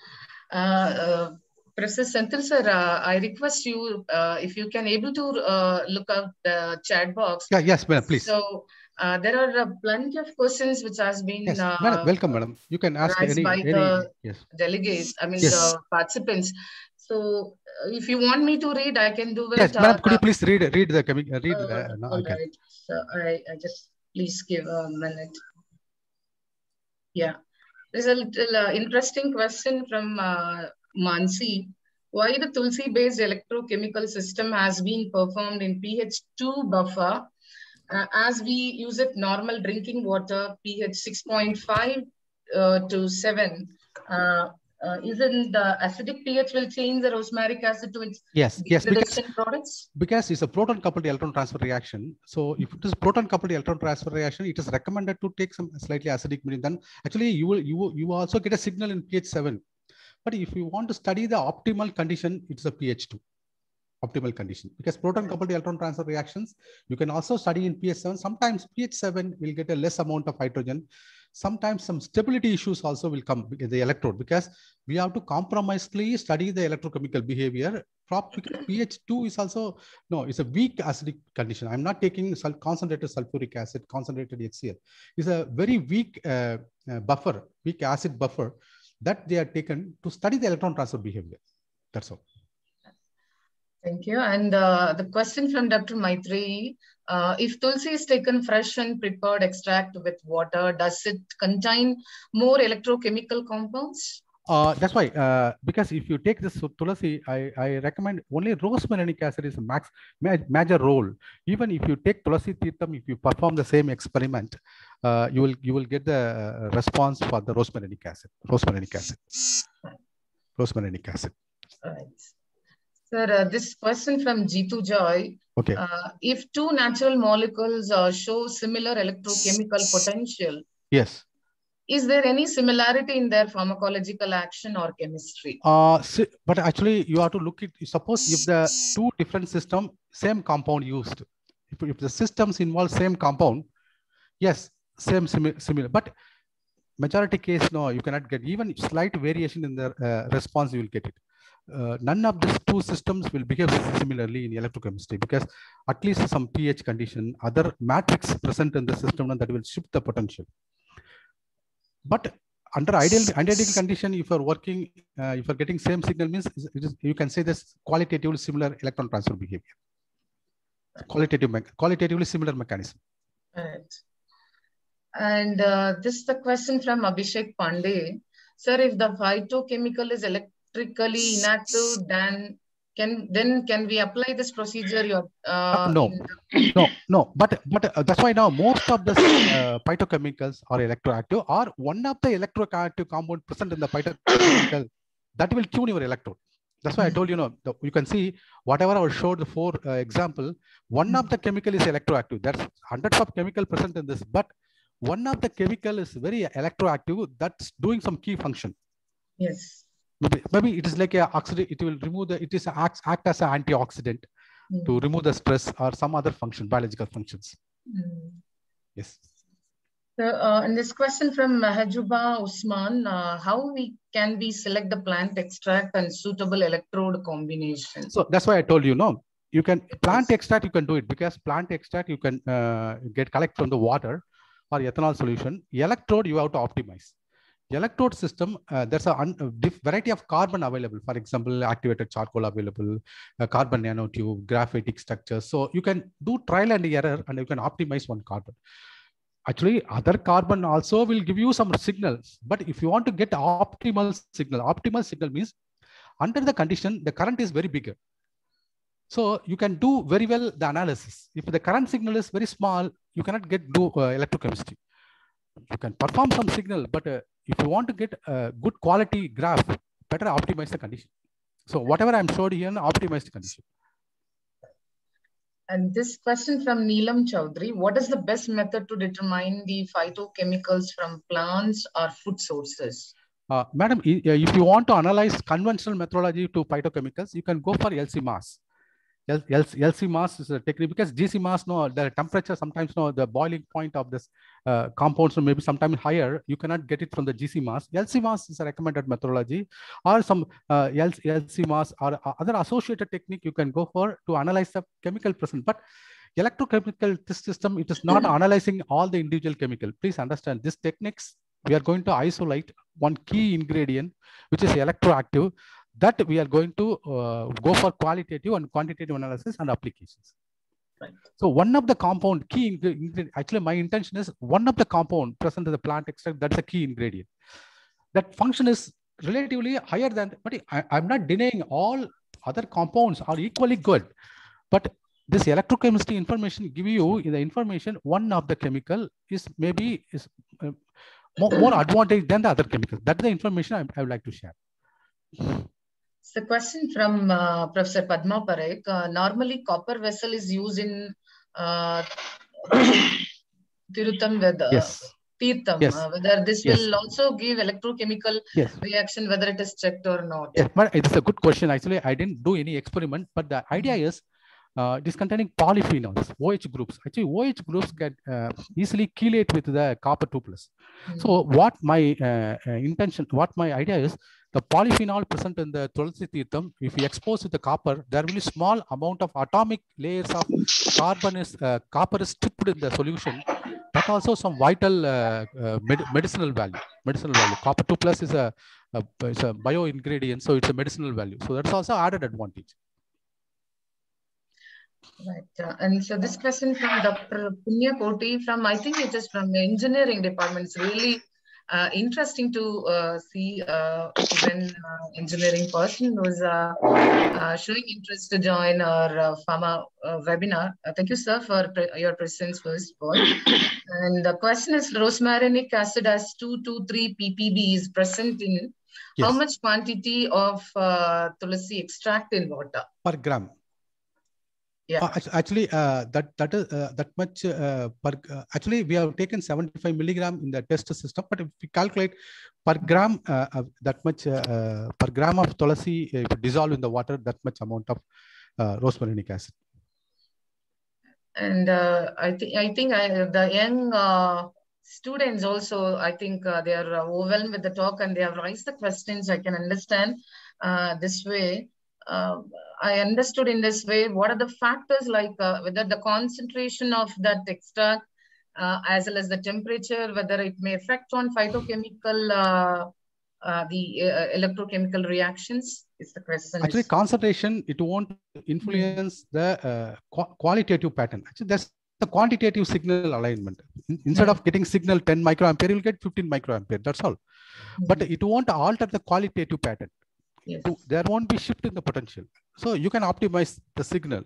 Uh, Professor Senthil sir, uh, I request you uh, if you can able to uh, look up the chat box. Yeah, yes, madam, please. So uh, there are uh, plenty of questions which has been yes, uh, madam, welcome, madam. You can ask any, by any, the yes. delegates. I mean yes. the participants. So if you want me to read, I can do it. Yes, madam. Could you please read read the read? no, all right. So I, I just please give a minute. Yeah. There's a little interesting question from Mansi, why the Tulsi-based electrochemical system has been performed in pH 2 buffer uh, as we use it normal drinking water, pH 6.5 uh, to 7. Uh, uh, isn't the acidic pH will change the rosmarinic acid to its yes yes because, products? because it's a proton coupled electron transfer reaction so if it is proton coupled electron transfer reaction it is recommended to take some slightly acidic medium then actually you will you you also get a signal in pH 7 but if you want to study the optimal condition, it's a pH 2. optimal condition because proton coupled electron transfer reactions you can also study in pH 7 sometimes pH 7 will get a less amount of hydrogen sometimes some stability issues also will come in the electrode because we have to compromisely study the electrochemical behavior. pH 2 is also, no, it's a weak acidic condition. I'm not taking concentrated sulfuric acid, concentrated HCl. It's a very weak uh, uh, buffer, weak acid buffer that they are taken to study the electron transfer behavior. That's all. Thank you. And uh, the question from Dr. Maitri, uh, if tulsi is taken fresh and prepared extract with water, does it contain more electrochemical compounds? Uh, that's why, uh, because if you take this tulsi, I, I recommend only rosmarinic acid is a max, ma major role. Even if you take tulsi tirtham, if you perform the same experiment, uh, you will you will get the uh, response for the rosmarinic acid. Rosmarinic acid. Rosmarinic acid. Right. Sir, uh, this question from Jitu Joy. Okay. Uh, if two natural molecules uh, show similar electrochemical potential, yes. Is there any similarity in their pharmacological action or chemistry? Uh, but actually, you have to look at. Suppose if the two different system, same compound used. If, if the systems involve same compound, yes, same similar. similar. But majority case, no, you cannot get even slight variation in the uh, response. You will get it uh, none of these two systems will behave similarly in electrochemistry because at least some pH condition, other matrix present in the system and that will shift the potential. But under ideal ideal condition, if you're working, uh, if you're getting same signal means you can say this qualitatively similar electron transfer behavior. Qualitative, qualitatively similar mechanism. Right. And uh, this is the question from Abhishek Pandey. Sir, if the phytochemical is electrically inactive, then can then can we apply this procedure? Your uh, no, no, no. But but uh, that's why now most of the uh, phytochemicals are electroactive, or one of the electroactive compound present in the phytochemical that will tune your electrode. That's why I told you, know, the, you can see whatever I showed the four uh, example, one of the chemical is electroactive. That's hundreds of chemical present in this, but one of the chemical is very electroactive. That's doing some key function. Yes maybe, maybe it is like a oxidant it will remove the it is act, act as an antioxidant mm. to remove the stress or some other function biological functions mm. yes so uh, and this question from Hajuba Usman, uh, how we can we select the plant extract and suitable electrode combination? So that's why I told you, no, you can plant extract, you can do it because plant extract you can uh, get collect from the water or ethanol solution. Electrode you have to optimize electrode system, uh, there's a, a variety of carbon available. For example, activated charcoal available, uh, carbon nanotube, graphitic structures. So you can do trial and error and you can optimize one carbon. Actually, other carbon also will give you some signals. But if you want to get optimal signal, optimal signal means under the condition, the current is very bigger. So you can do very well the analysis. If the current signal is very small, you cannot get do uh, electrochemistry. You can perform some signal, but uh, if you want to get a good quality graph, better optimize the condition. So whatever I'm showed here, optimize the condition. And this question from Neelam Chaudhary, what is the best method to determine the phytochemicals from plants or food sources? Uh, madam, if you want to analyze conventional methodology to phytochemicals, you can go for LC mass. LC mass is a technique because GC mass, no, the temperature sometimes, no, the boiling point of this uh, compounds so maybe sometimes higher. You cannot get it from the GC mass. LC mass is a recommended methodology, or some uh, LC mass or other associated technique you can go for to analyze the chemical present. But electrochemical system, it is not mm -hmm. analyzing all the individual chemical. Please understand this techniques. We are going to isolate one key ingredient, which is electroactive that we are going to uh, go for qualitative and quantitative analysis and applications. Right. So one of the compound key actually my intention is one of the compound present in the plant extract, that's a key ingredient. That function is relatively higher than, but I, I'm not denying all other compounds are equally good. But this electrochemistry information give you the information, one of the chemical is maybe is uh, more, more advantage than the other chemicals. That's the information I, I would like to share. So question from uh, Professor Padma Parekh. Uh, normally, copper vessel is used in uh, with uh, yes. Teertham, Yes. uh, whether this Yes. will also give electrochemical Yes. reaction, whether it is checked or not. Yeah, but it's a good question. Actually, I didn't do any experiment, but the idea is uh, it is containing polyphenols, OH groups. Actually, OH groups get uh, easily chelate with the copper 2 plus. Mm. So what my uh, uh, intention, what my idea is, the polyphenol present in the Tulsi Tirtham, if we expose with the copper, there will be small amount of atomic layers of carbon is, uh, copper is stripped in the solution, but also some vital uh, uh, med medicinal value, medicinal value. Copper 2 plus is a, a, a bio ingredient, so it's a medicinal value. So that's also added advantage. Right. Uh, and so this question from Dr. Punya Koti from, I think it is just from the engineering department. It's really uh, interesting to uh, see uh, when uh, engineering person who's uh, uh, showing interest to join our uh, pharma uh, webinar. Uh, thank you, sir, for pre your presence first of all. And the question is, rosmarinic acid has 223 ppb is present in how much quantity of uh, tulsi extract in water? per gram. Yeah. Uh, actually, uh, that that is uh, that much uh, per. Uh, actually, we have taken 75 milligram in the test system, but if we calculate per gram uh, that much per gram of tulsi, if you dissolve in the water, that much amount of uh, rosmarinic acid. and uh, I think I think I, the young uh, students also I think uh, they are overwhelmed with the talk and they have raised the questions. I can understand uh, this way. Uh, I understood in this way. What are the factors like uh, whether the concentration of that extract uh, as well as the temperature, whether it may affect on phytochemical uh, uh, the uh, electrochemical reactions? Is the question. Actually, concentration it won't influence the uh, qua- qualitative pattern. Actually, that's the quantitative signal alignment. In- instead of getting signal 10 microampere, you'll get 15 microampere. That's all. But it won't alter the qualitative pattern. Yes. there won't be shift in the potential. So you can optimize the signal.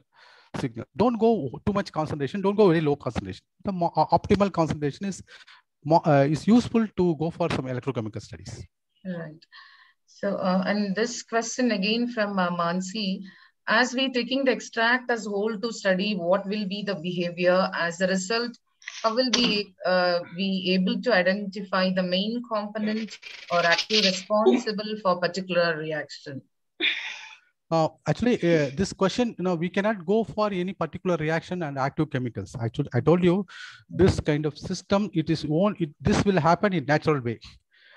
Signal. Don't go too much concentration. Don't go very low concentration. The uh, optimal concentration is uh, is useful to go for some electrochemical studies. Right. So, uh, and this question again from uh, Mansi, as we taking the extract as whole to study, what will be the behavior as a result? How will we uh, be able to identify the main component or active responsible for particular reaction? Uh, actually, uh, this question, you know, we cannot go for any particular reaction and active chemicals. I told, I told you, this kind of system, it is own. It, this will happen in natural way.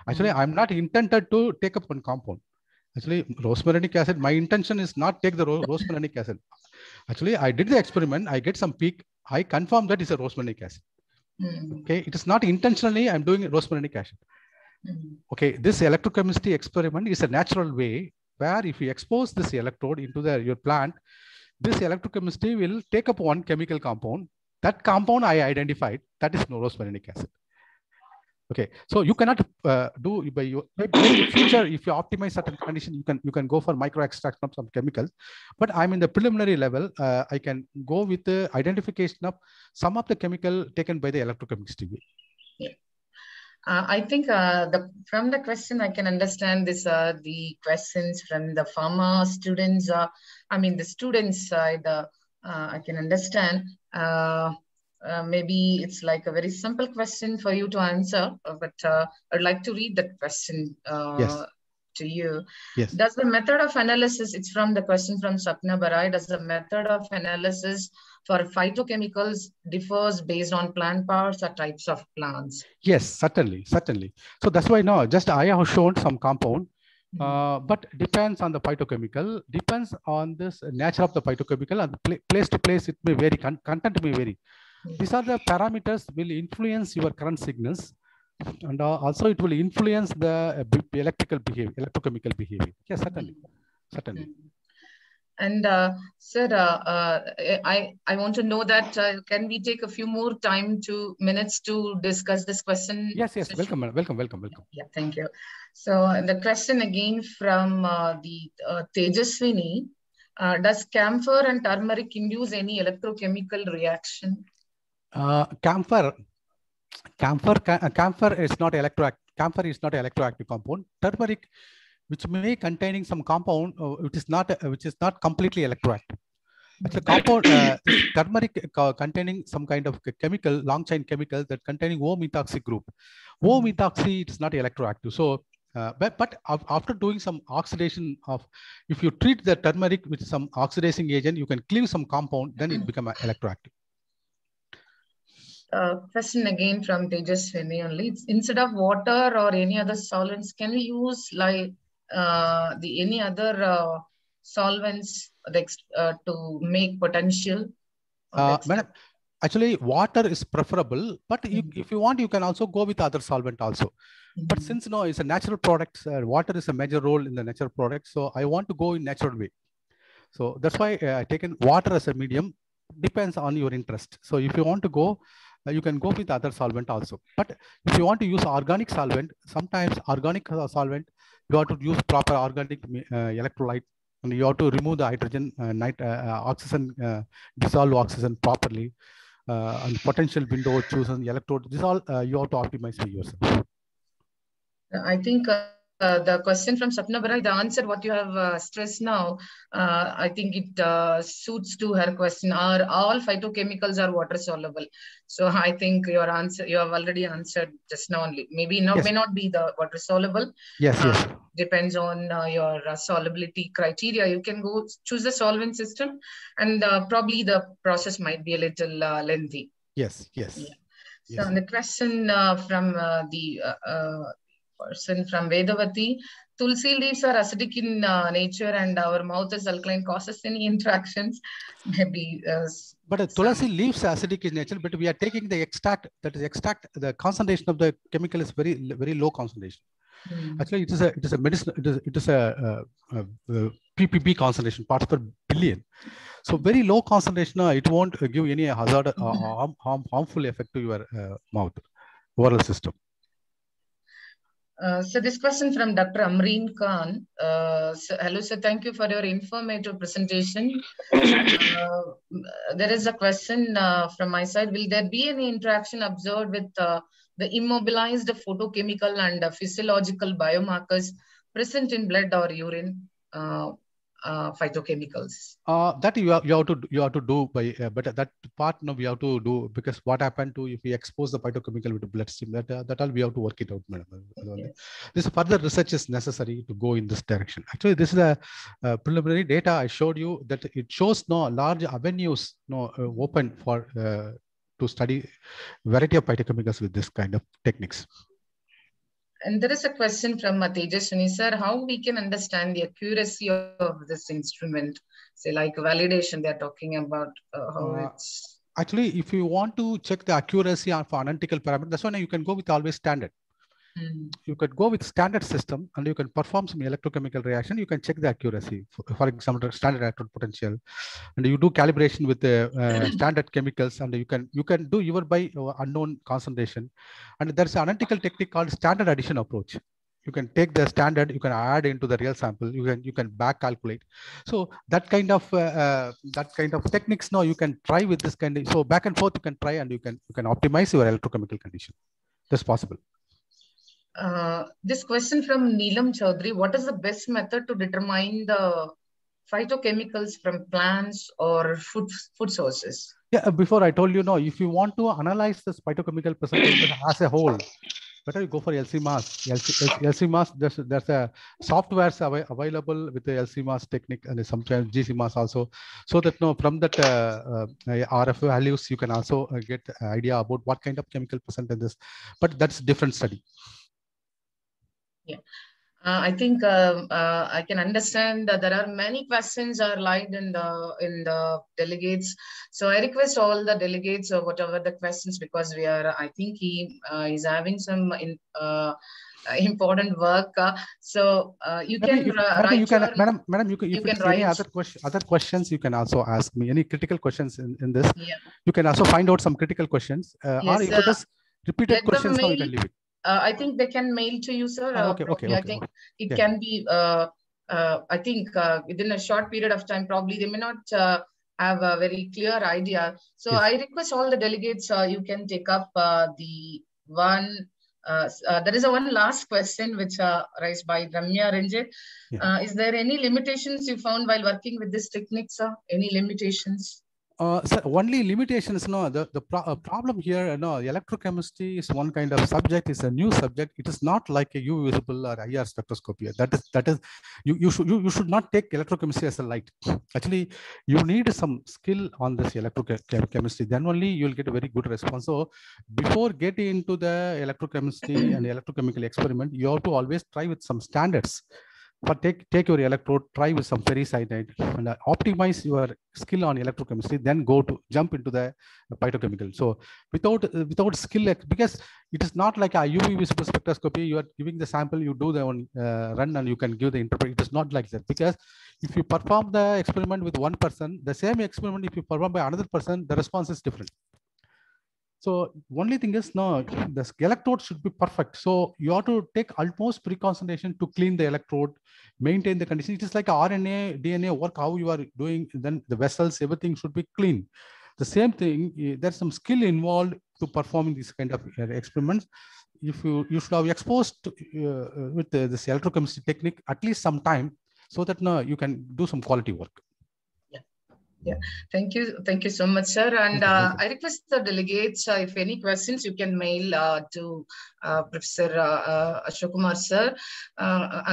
Actually, I'm not intended to take up one compound. Actually, rosmarinic acid. My intention is not take the ro- rosmarinic acid. Actually, I did the experiment. I get some peak. I confirm that is a rosmarinic acid. Mm, Okay, it is not intentionally. I'm doing rosmarinic acid. mm, Okay, this electrochemistry experiment is a natural way where if you expose this electrode into the your plant, this electrochemistry will take up one chemical compound. That compound I identified, that is rosmarinic acid. Okay, so you cannot uh, do by your future if you optimize certain condition, you can you can go for micro extraction of some chemicals. But I'm in the preliminary level. Uh, I can go with the identification of some of the chemical taken by the electrochemistry. way. Uh, I think uh, the from the question I can understand this uh, the questions from the pharma students. Uh, I mean the students side. Uh, uh, I can understand. Uh, maybe it's like a very simple question for you to answer, uh, but uh, I'd like to read that question uh, Yes. to you. Yes. Does the method of analysis? It's from the question from Sapna Barai. Does the method of analysis for phytochemicals differs based on plant parts or types of plants? Yes, certainly, certainly. So that's why now just I have shown some compound, uh, but depends on the phytochemical, depends on this nature of the phytochemical and pla- place to place it may vary, con- content may vary. These are the parameters will influence your current signals and uh, also it will influence the uh, electrical behavior, electrochemical behavior. Yes, certainly, certainly. And uh, sir, uh, uh, I I want to know that uh, can we take a few more time to minutes to discuss this question? Yes, yes, welcome, welcome, welcome, welcome. Yeah, thank you. So the question again from uh, the uh, Tejaswini, uh, does camphor and turmeric induce any electrochemical reaction? Uh, camphor, camphor, uh, camphor is not electroact. Camphor is not electroactive compound. Turmeric, which may containing some compound uh, which is not which is not completely electroactive. It's a compound, uh, turmeric containing some kind of chemical, long chain chemical that containing O-methoxy group. O-methoxy, it's not electroactive. So, uh, but, but after doing some oxidation of, if you treat the turmeric with some oxidizing agent, you can cleave some compound, then it become electroactive. Uh, question again from Tejaswini only. It's, instead of water or any other solvents, can we use like uh, the any other uh, solvents uh, to make potential? Uh, madam, actually water is preferable, but mm -hmm. if you want, you can also go with other solvent also. Mm -hmm. But since no, it's a natural product, uh, water is a major role in the natural product. So I want to go in natural way. So that's why uh, I taken water as a medium. Depends on your interest. So if you want to go, you can go with other solvent also. But if you want to use organic solvent, sometimes organic solvent, you have to use proper organic electrolyte and you have to remove the hydrogen, uh, uh, uh, oxygen, dissolve oxygen properly, and potential window, chosen electrode. This all you have to optimize for yourself. I think uh, Uh, the question from Sapna Barai, the answer what you have uh, stressed now, uh, I think it uh, suits to her question. Are all phytochemicals are water soluble? So I think your answer you have already answered just now only. Maybe not yes. may not be the water soluble. Yes, yes. Uh, depends on uh, your solubility criteria. You can go choose the solvent system, and probably the process might be a little lengthy. Yes, yes. Yeah. So yes. the question from the person from Vedavati. Tulsi leaves are acidic in uh, nature and our mouth is alkaline, causes any interactions. Maybe. Uh, but uh, Tulsi leaves acidic in nature, but we are taking the extract, that is extract, the concentration of the chemical is very, very low concentration. Mm. Actually, it is a it is a medicine. It is it is a, a, a, a ppb concentration parts per billion. So very low concentration. Uh, it won't give any hazard uh, harm, harm, harmful effect to your uh, mouth oral system. Uh, so this question from Dr. Amreen Khan. Uh, so, hello, sir. Thank you for your informative presentation. Uh, there is a question uh, from my side. Will there be any interaction observed with uh, the immobilized phytochemical and physiological biomarkers present in blood or urine? Uh, phytochemicals? Uh, that you have, you have to you have to do by, uh, but that part no we have to do because what happened to if we expose the phytochemical with the bloodstream that uh, that all we have to work it out, madam. Yes. This further research is necessary to go in this direction. Actually, this is a uh, preliminary data I showed you that it shows no large avenues no uh, open for uh, to study variety of phytochemicals with this kind of techniques. And there is a question from Tejaswini, sir, how we can understand the accuracy of this instrument? Say like validation they're talking about, uh, how uh, it's... Actually, if you want to check the accuracy of analytical parameter, that's why you can go with always standard. Mm. You could go with standard system and you can perform some electrochemical reaction. You can check the accuracy. For, for example, standard electrode potential, and you do calibration with the uh, standard chemicals, and you can you can do your by uh, unknown concentration. And there's an analytical technique called standard addition approach. You can take the standard, you can add into the real sample. You can you can back calculate. So that kind of uh, uh, that kind of techniques now you can try with this kind of so back and forth you can try and you can you can optimize your electrochemical condition. That's possible. Uh, this question from Neelam Chaudhary, what is the best method to determine the phytochemicals from plants or food, food sources? Yeah, uh, before I told you, no, if you want to analyze this phytochemical percentage as a whole, better you go for LC-MS. LC, LC-MS, there's, there's a software available with the LC-MS technique and sometimes GC-MS also. So that no, from that uh, uh, RF values, you can also uh, get idea about what kind of chemical percentages, but that's different study. Yeah. Uh, I think uh, uh, I can understand that there are many questions are lied in the in the delegates. So I request all the delegates or whatever the questions because we are. I think he uh, is having some in, uh, important work. Uh, so you can you, write. You can, your, madam, madam, you can. you can write any other question, other questions, you can also ask me. Any critical questions in, in this? Yeah. You can also find out some critical questions. yes, or if it is repeated questions, now you can leave it uh, I think they can mail to you, sir. Oh, okay, okay, okay, I think okay. it yeah. can be, uh, uh, I think uh, within a short period of time, probably they may not uh, have a very clear idea. So yes. I request all the delegates, uh, you can take up the one Uh, uh, there is a one last question which uh, raised by Ramya Ranjit. Yeah. Uh, is there any limitations you found while working with this technique, sir? Any limitations? Uh, so only limitations no the the pro uh, problem here no electrochemistry is one kind of subject is a new subject it is not like a uv visible or ir spectroscopy. That is that is you you should you, you should not take electrochemistry as a light. Actually you need some skill on this electrochemistry then only you'll get a very good response. So before getting into the electrochemistry and electrochemical experiment you have to always try with some standards but take take your electrode try with some ferricyanide and uh, optimize your skill on electrochemistry then go to jump into the phytochemical. So without uh, without skill because it is not like a uv visible spectroscopy you are giving the sample you do the one uh, run and you can give the interpret it is not like that. Because if you perform the experiment with one person the same experiment if you perform by another person the response is different so only thing is no, the electrode should be perfect. So you have to take utmost precaution to clean the electrode, maintain the condition. It is like RNA, DNA work, how you are doing, then the vessels, everything should be clean. The same thing, eh, there's some skill involved to performing these kind of eh, experiments. If you, you should have exposed to, uh, with the, this electrochemistry technique at least some time so that no, you can do some quality work. Yeah, thank you. Thank you so much, sir. And uh, I request the delegates, uh, if any questions, you can mail uh, to uh, Professor uh, uh, Ashok Kumar, sir.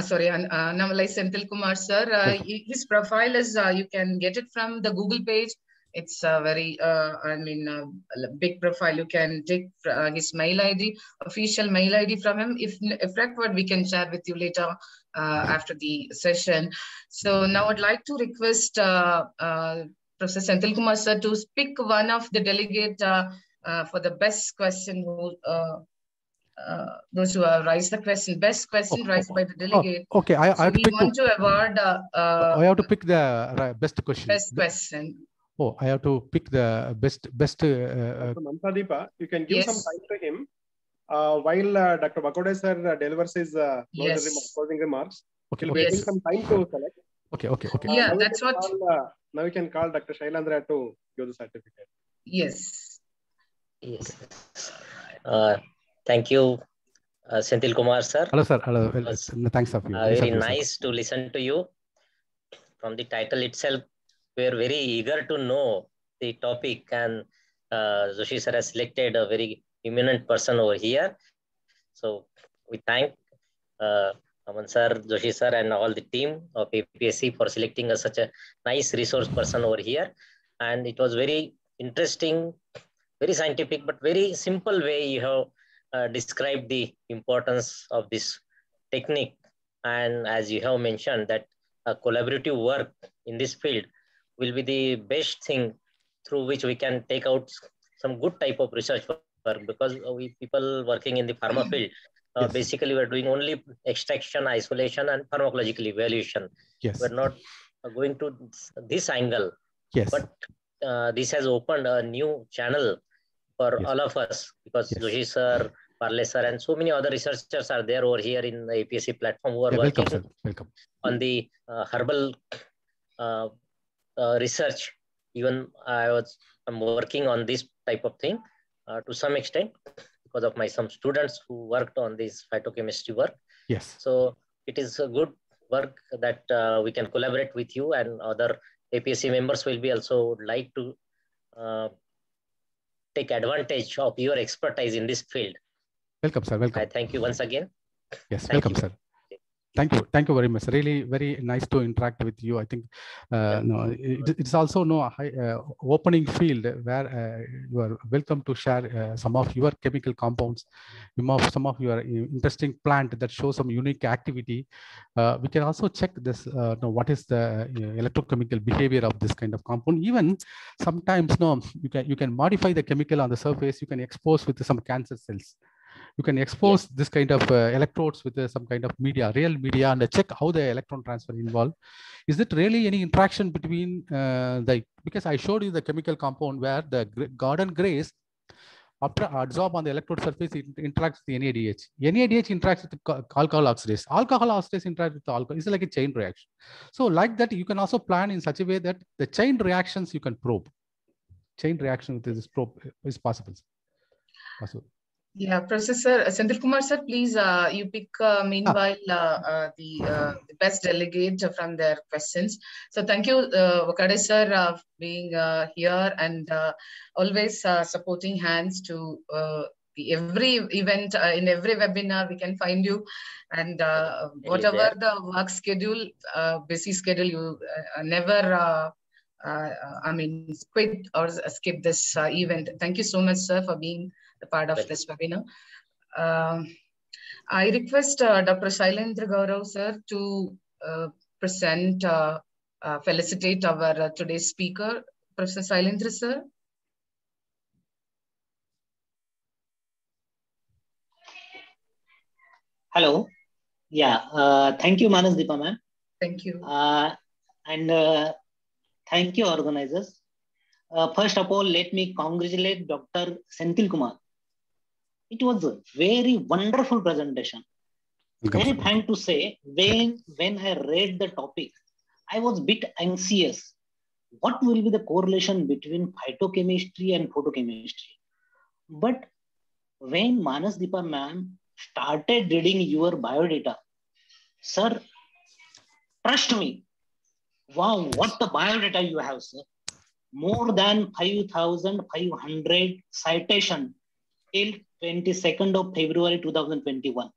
sorry, uh, Namalai Senthil Kumar, sir. his profile is, you can get it from the Google page. It's a very, I mean, big profile. You can take his mail ID, official mail ID from him. If, if required, we can share with you later uh, after the session. So now I'd like to request uh, uh, Professor Senthil Kumar sir to pick one of the delegate uh, uh, for the best question who uh, uh, those who have raised the question, best question oh, raised by the delegate. Oh, okay, I, I so we want to award. Uh, I have to pick the best question. Best question. Oh, I have to pick the best best. Uh, Manas Deepa, you can give yes. some time to him uh, while uh, Dr. Wakode sir delivers his uh, yes. closing remarks. Okay, he'll okay. be yes. some time to select. Okay, okay, okay. Yeah, that's what. Call, now we can call Dr. Shailendra to give the certificate. Yes. Yes. Uh, thank you, uh, Senthil Kumar sir. Hello, sir. Hello. Well, thanks of you. Uh, very nice to listen to you. From the title itself, we are very eager to know the topic, and uh, Joshi sir has selected a very eminent person over here. So we thank uh, Aman sir, Joshi sir, and all the team of APSE for selecting us such a nice resource person over here. And it was very interesting, very scientific, but very simple way you have uh, described the importance of this technique. And as you have mentioned that a collaborative work in this field will be the best thing through which we can take out some good type of research work because we people working in the pharma field uh, yes. Basically, we're doing only extraction, isolation, and pharmacological evaluation. Yes. We're not uh, going to this angle. Yes. But uh, this has opened a new channel for yes. all of us because yes. Joshi sir, Parle sir, and so many other researchers are there over here in the APSE platform who are yeah, working welcome, welcome. on the uh, herbal uh, uh, research. Even I was I'm working on this type of thing to some extent because of my some students who worked on this phytochemistry work. Yes. So it is a good work that uh, we can collaborate with you and other APSE members will be also like to uh, take advantage of your expertise in this field. Welcome, sir. Welcome. I thank you once again. Yes, thank welcome, you. sir thank you. Thank you very much. Really very nice to interact with you. I think uh, no it, it's also no high, uh, opening field where uh, you are welcome to share uh, some of your chemical compounds some of your interesting plant that shows some unique activity. Uh, we can also check this uh, know, what is the electrochemical behavior of this kind of compound. Even sometimes no you can you can modify the chemical on the surface you can expose with some cancer cells you can expose this kind of uh, electrodes with uh, some kind of media, real media, and check how the electron transfer involved. Is it really any interaction between uh, the, because I showed you the chemical compound where the garden cress after adsorb on the electrode surface, it interacts with the NADH. NADH interacts with alcohol oxidase. Alcohol oxidase interacts with alcohol. It's like a chain reaction. So like that, you can also plan in such a way that the chain reactions you can probe. Chain reaction with this probe is possible. possible. Yeah, Professor Senthil Kumar sir, please uh, you pick uh, meanwhile uh, uh the, uh, the best delegate from their questions. So thank you, uh, Wakode sir, uh, being here and always supporting hands to the every event in every webinar we can find you and whatever the work schedule, busy schedule, you never I mean quit or skip this event. Thank you so much, sir, for being a part of this webinar. Uh, I request uh, Dr. Shailendra Gaurav sir to uh, present, uh, uh, felicitate our uh, today's speaker, Professor Shailendra sir. Hello. Yeah, thank you, Manas Deepa ma'am. Thank you. and thank you, organizers. Uh, first of all, let me congratulate Dr. Senthil Kumar it was a very wonderful presentation. Very thank to say, when when I read the topic, I was a bit anxious. What will be the correlation between phytochemistry and photochemistry? But when Manas Deepa ma'am started reading your biodata, sir, trust me, wow, what the biodata you have, sir. More than 5,500 citation till 22nd of February 2021.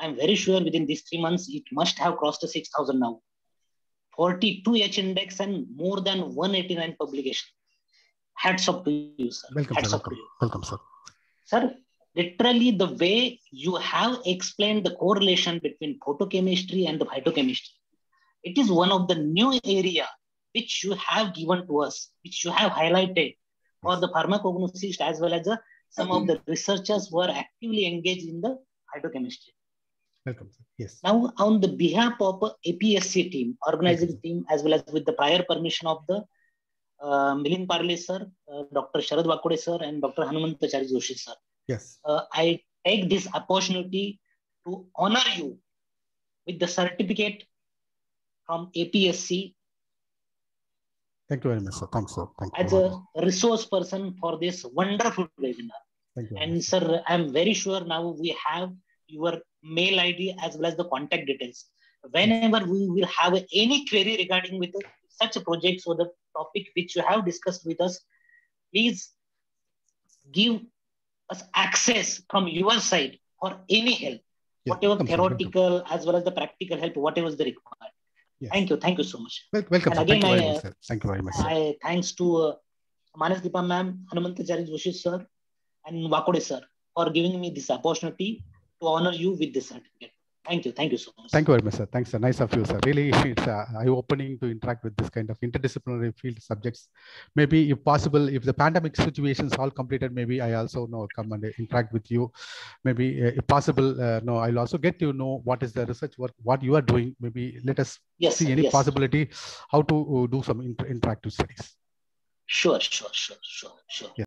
I'm very sure within these three months, it must have crossed the 6,000 now. 42 H index and more than 189 publication. Hats off to you, sir. Welcome, Hats sir. Welcome. welcome, sir. Sir, literally the way you have explained the correlation between photochemistry and the phytochemistry, it is one of the new area which you have given to us, which you have highlighted for the pharmacognosist as well as the some of the researchers were actively engaged in the phytochemistry. Welcome. Sir. Yes. Now, on the behalf of APSE team, organizing yes. team, as well as with the prior permission of the uh, Milind Parle sir, uh, Dr. Sharad Wakode sir, and Dr. Hanumantachari Joshi sir. Yes. Uh, I take this opportunity to honor you with the certificate from APSE Thank you very much, sir. Thanks, sir. Thank As a resource person for this wonderful webinar. Thank you. And sir, I'm very sure now we have your mail ID as well as the contact details. Whenever we will have any query regarding with such projects or the topic which you have discussed with us, please give us access from your side for any help, yeah, whatever theoretical as well as the practical help, whatever is the required. Thank you. Thank you so much. Well, welcome. And again, Thank, you I, much, Thank you very much. Sir. I, thanks to uh, Manas Deepa ma'am, Hanumantachari Joshi sir, and Wakode sir for giving me this opportunity to honor you with this certificate. Thank you. Thank you so much. Thank you very much, sir. Thanks, sir. Nice of you, sir. Really, it's uh, eye-opening to interact with this kind of interdisciplinary field subjects. Maybe, if possible, if the pandemic situation is all completed, maybe I also know come and interact with you. Maybe, uh, if possible, uh, no, I'll also get to know what is the research work, what you are doing. Maybe let us yes, see any yes. possibility how to uh, do some inter interactive studies. Sure, sure, sure, sure, sure.